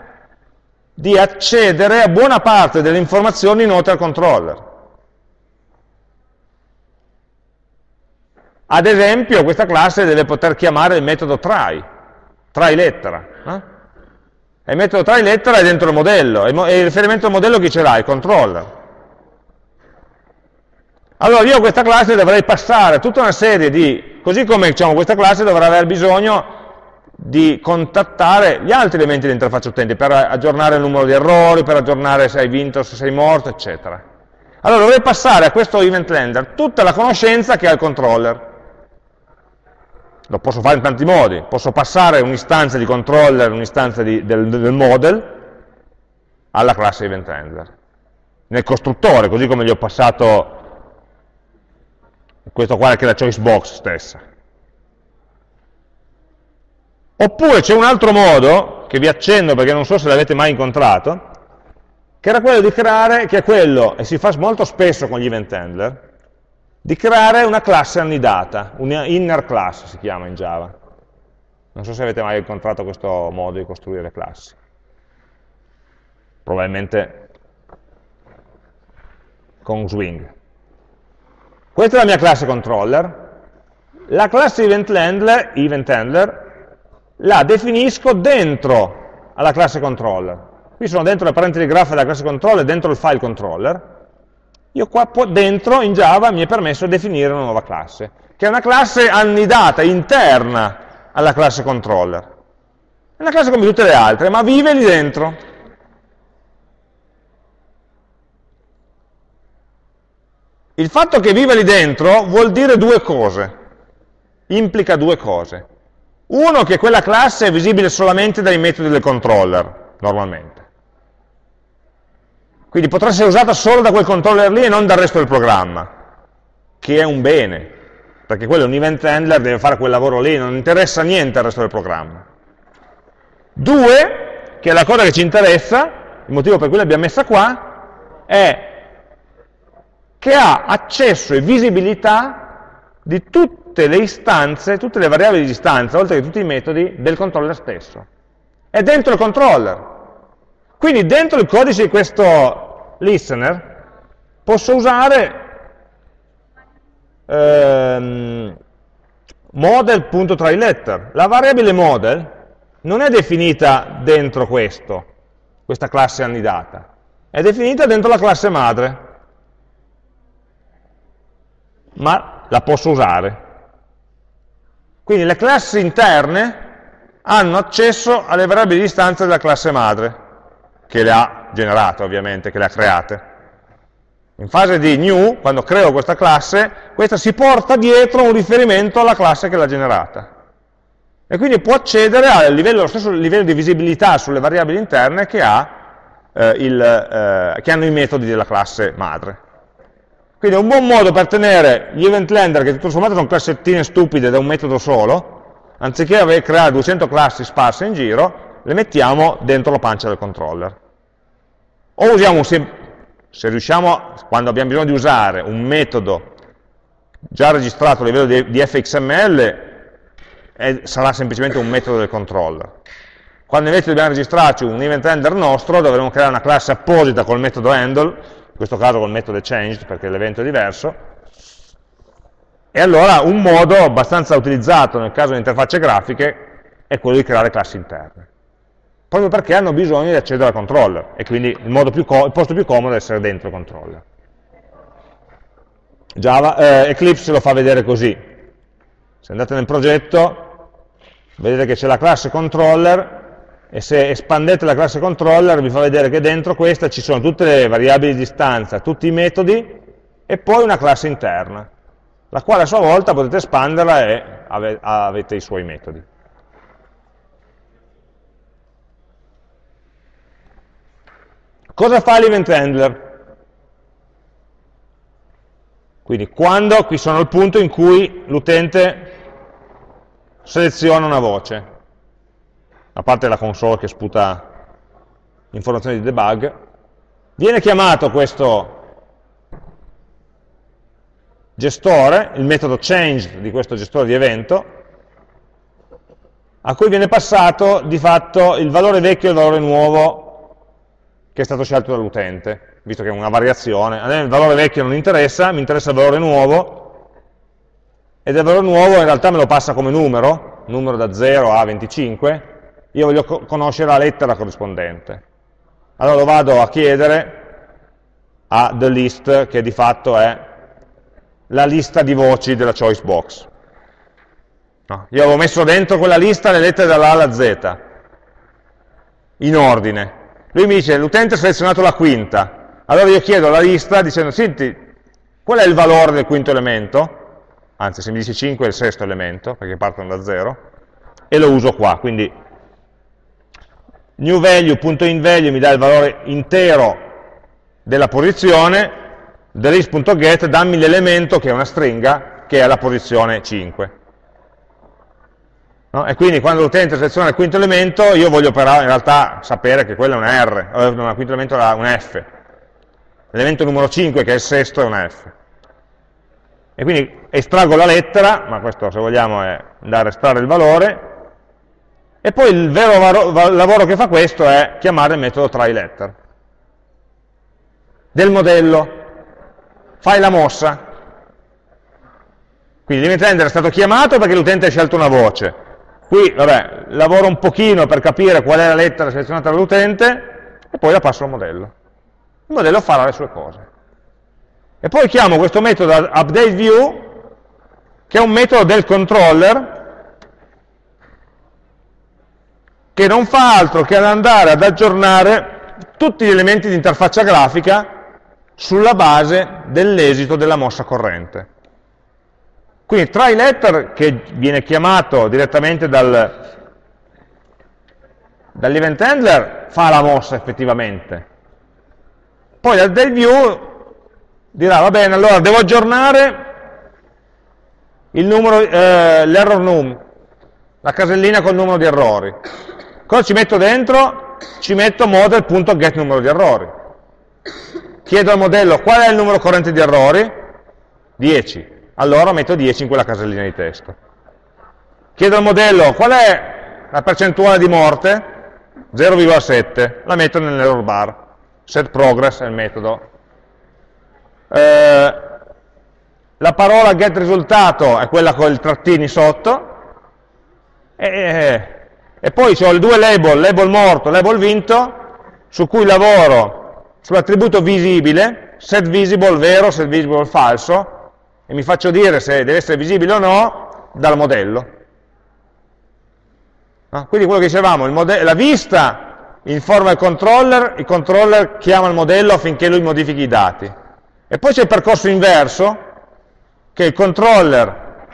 di accedere a buona parte delle informazioni note al controller. Ad esempio questa classe deve poter chiamare il metodo try, try lettera. Eh? E il metodo try lettera è dentro il modello, e il riferimento al modello chi ce l'ha? Il controller. Allora io a questa classe dovrei passare tutta una serie di, così come diciamo, questa classe dovrà aver bisogno di contattare gli altri elementi dell'interfaccia utente per aggiornare il numero di errori, per aggiornare se hai vinto, se sei morto, eccetera. Allora dovrei passare a questo event lender tutta la conoscenza che ha il controller. Lo posso fare in tanti modi, posso passare un'istanza di controller, un'istanza del, del model, alla classe event handler. Nel costruttore, così come gli ho passato questo qua è che la choice box stessa. Oppure c'è un altro modo, che vi accendo perché non so se l'avete mai incontrato, che era quello di creare, che è quello, e si fa molto spesso con gli event handler, di creare una classe annidata, una inner class si chiama in Java. Non so se avete mai incontrato questo modo di costruire classi. Probabilmente con Swing. Questa è la mia classe controller. La classe event handler, event handler la definisco dentro alla classe controller. Qui sono dentro le parentesi graph della classe controller, dentro il file controller. Io qua dentro in Java mi è permesso definire una nuova classe, che è una classe annidata, interna alla classe controller. È una classe come tutte le altre, ma vive lì dentro. Il fatto che viva lì dentro vuol dire due cose, implica due cose. Uno, che quella classe è visibile solamente dai metodi del controller, normalmente. Quindi potrà essere usata solo da quel controller lì e non dal resto del programma, che è un bene, perché quello è un event handler, deve fare quel lavoro lì, non interessa niente al resto del programma. Due, che è la cosa che ci interessa, il motivo per cui l'abbiamo messa qua, è che ha accesso e visibilità di tutte le istanze, tutte le variabili di istanza, oltre che tutti i metodi, del controller stesso. È dentro il controller. Quindi dentro il codice di questo listener posso usare ehm, model.tryletter. La variabile model non è definita dentro questo, questa classe annidata, è definita dentro la classe madre ma la posso usare. Quindi le classi interne hanno accesso alle variabili di istanza della classe madre, che le ha generate ovviamente, che le ha create. In fase di new, quando creo questa classe, questa si porta dietro un riferimento alla classe che l'ha generata. E quindi può accedere allo stesso livello di visibilità sulle variabili interne che, ha, eh, il, eh, che hanno i metodi della classe madre. Quindi è un buon modo per tenere gli event lender, che tutto sommato sono classettine stupide da un metodo solo, anziché creare 200 classi sparse in giro, le mettiamo dentro la pancia del controller. O usiamo, se riusciamo, quando abbiamo bisogno di usare un metodo già registrato a livello di, di fxml, è, sarà semplicemente un metodo del controller. Quando invece dobbiamo registrarci un event handler nostro, dovremo creare una classe apposita col metodo handle, in questo caso col metodo changed perché l'evento è diverso, e allora un modo abbastanza utilizzato nel caso di interfacce grafiche è quello di creare classi interne, proprio perché hanno bisogno di accedere al controller, e quindi il, più il posto più comodo è essere dentro il controller. Java, eh, Eclipse lo fa vedere così, se andate nel progetto vedete che c'è la classe controller e se espandete la classe controller vi fa vedere che dentro questa ci sono tutte le variabili di distanza, tutti i metodi e poi una classe interna, la quale a sua volta potete espanderla e avete i suoi metodi. Cosa fa l'event handler? Quindi quando, qui sono il punto in cui l'utente seleziona una voce, a parte la console che sputa informazioni di debug, viene chiamato questo gestore, il metodo change di questo gestore di evento, a cui viene passato di fatto il valore vecchio e il valore nuovo che è stato scelto dall'utente, visto che è una variazione. A me il valore vecchio non interessa, mi interessa il valore nuovo, ed il valore nuovo in realtà me lo passa come numero, numero da 0 a 25, io voglio co conoscere la lettera corrispondente. Allora lo vado a chiedere a the list, che di fatto è la lista di voci della choice box. No, io avevo messo dentro quella lista le lettere dalla alla Z, in ordine. Lui mi dice, l'utente ha selezionato la quinta. Allora io chiedo la lista dicendo, senti, qual è il valore del quinto elemento? Anzi, se mi dice 5 è il sesto elemento, perché partono da 0, e lo uso qua. Quindi new value.inValue mi dà il valore intero della posizione, thelist.get dammi l'elemento che è una stringa che è la posizione 5. No? E quindi quando l'utente seleziona il quinto elemento, io voglio però in realtà sapere che quello è una R, eh, no, il quinto elemento è un F. L'elemento numero 5, che è il sesto, è un F. E quindi estraggo la lettera, ma questo se vogliamo è andare a estrarre il valore, e poi il vero lavoro che fa questo è chiamare il metodo tryLetter del modello, fai la mossa. Quindi l'event handler è stato chiamato perché l'utente ha scelto una voce, Qui, vabbè, lavoro un pochino per capire qual è la lettera selezionata dall'utente e poi la passo al modello. Il modello farà le sue cose. E poi chiamo questo metodo updateView, che è un metodo del controller, che non fa altro che andare ad aggiornare tutti gli elementi di interfaccia grafica sulla base dell'esito della mossa corrente. Quindi try letter che viene chiamato direttamente dal, dall'event handler fa la mossa effettivamente. Poi dal del view dirà, va bene, allora devo aggiornare eh, l'error num, la casellina con il numero di errori. Cosa ci metto dentro? Ci metto model.get numero di errori. Chiedo al modello qual è il numero corrente di errori? 10 allora metto 10 in quella casellina di testo. Chiedo al modello qual è la percentuale di morte? 0,7, la metto nell'error bar. Set progress è il metodo. Eh, la parola get risultato è quella con i trattini sotto, e, e poi ho le due label, label morto, label vinto, su cui lavoro sull'attributo visibile, set visible vero, set visible falso, e mi faccio dire se deve essere visibile o no dal modello. No? Quindi quello che dicevamo, la vista informa il controller, il controller chiama il modello affinché lui modifichi i dati. E poi c'è il percorso inverso, che il controller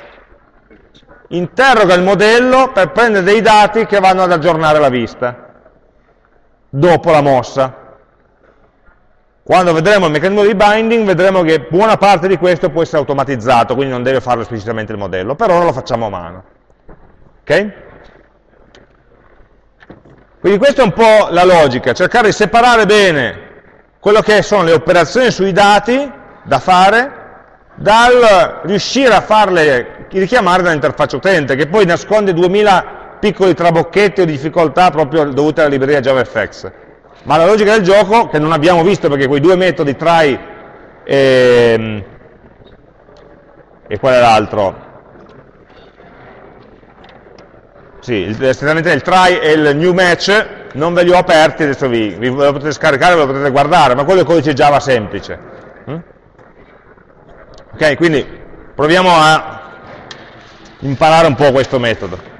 interroga il modello per prendere dei dati che vanno ad aggiornare la vista, dopo la mossa. Quando vedremo il meccanismo di binding vedremo che buona parte di questo può essere automatizzato, quindi non deve farlo esplicitamente il modello, però ora lo facciamo a mano. Ok? Quindi questa è un po' la logica, cercare di separare bene quello che sono le operazioni sui dati da fare dal riuscire a farle richiamare dall'interfaccia utente, che poi nasconde 2000 piccoli trabocchetti o difficoltà proprio dovute alla libreria JavaFX ma la logica del gioco, che non abbiamo visto perché quei due metodi try e, ehm, e qual è l'altro? Sì, essenzialmente il try e il new match non ve li ho aperti, adesso vi, vi lo potete scaricare, ve lo potete guardare, ma quello è codice Java semplice. Mm? Ok, quindi proviamo a imparare un po' questo metodo.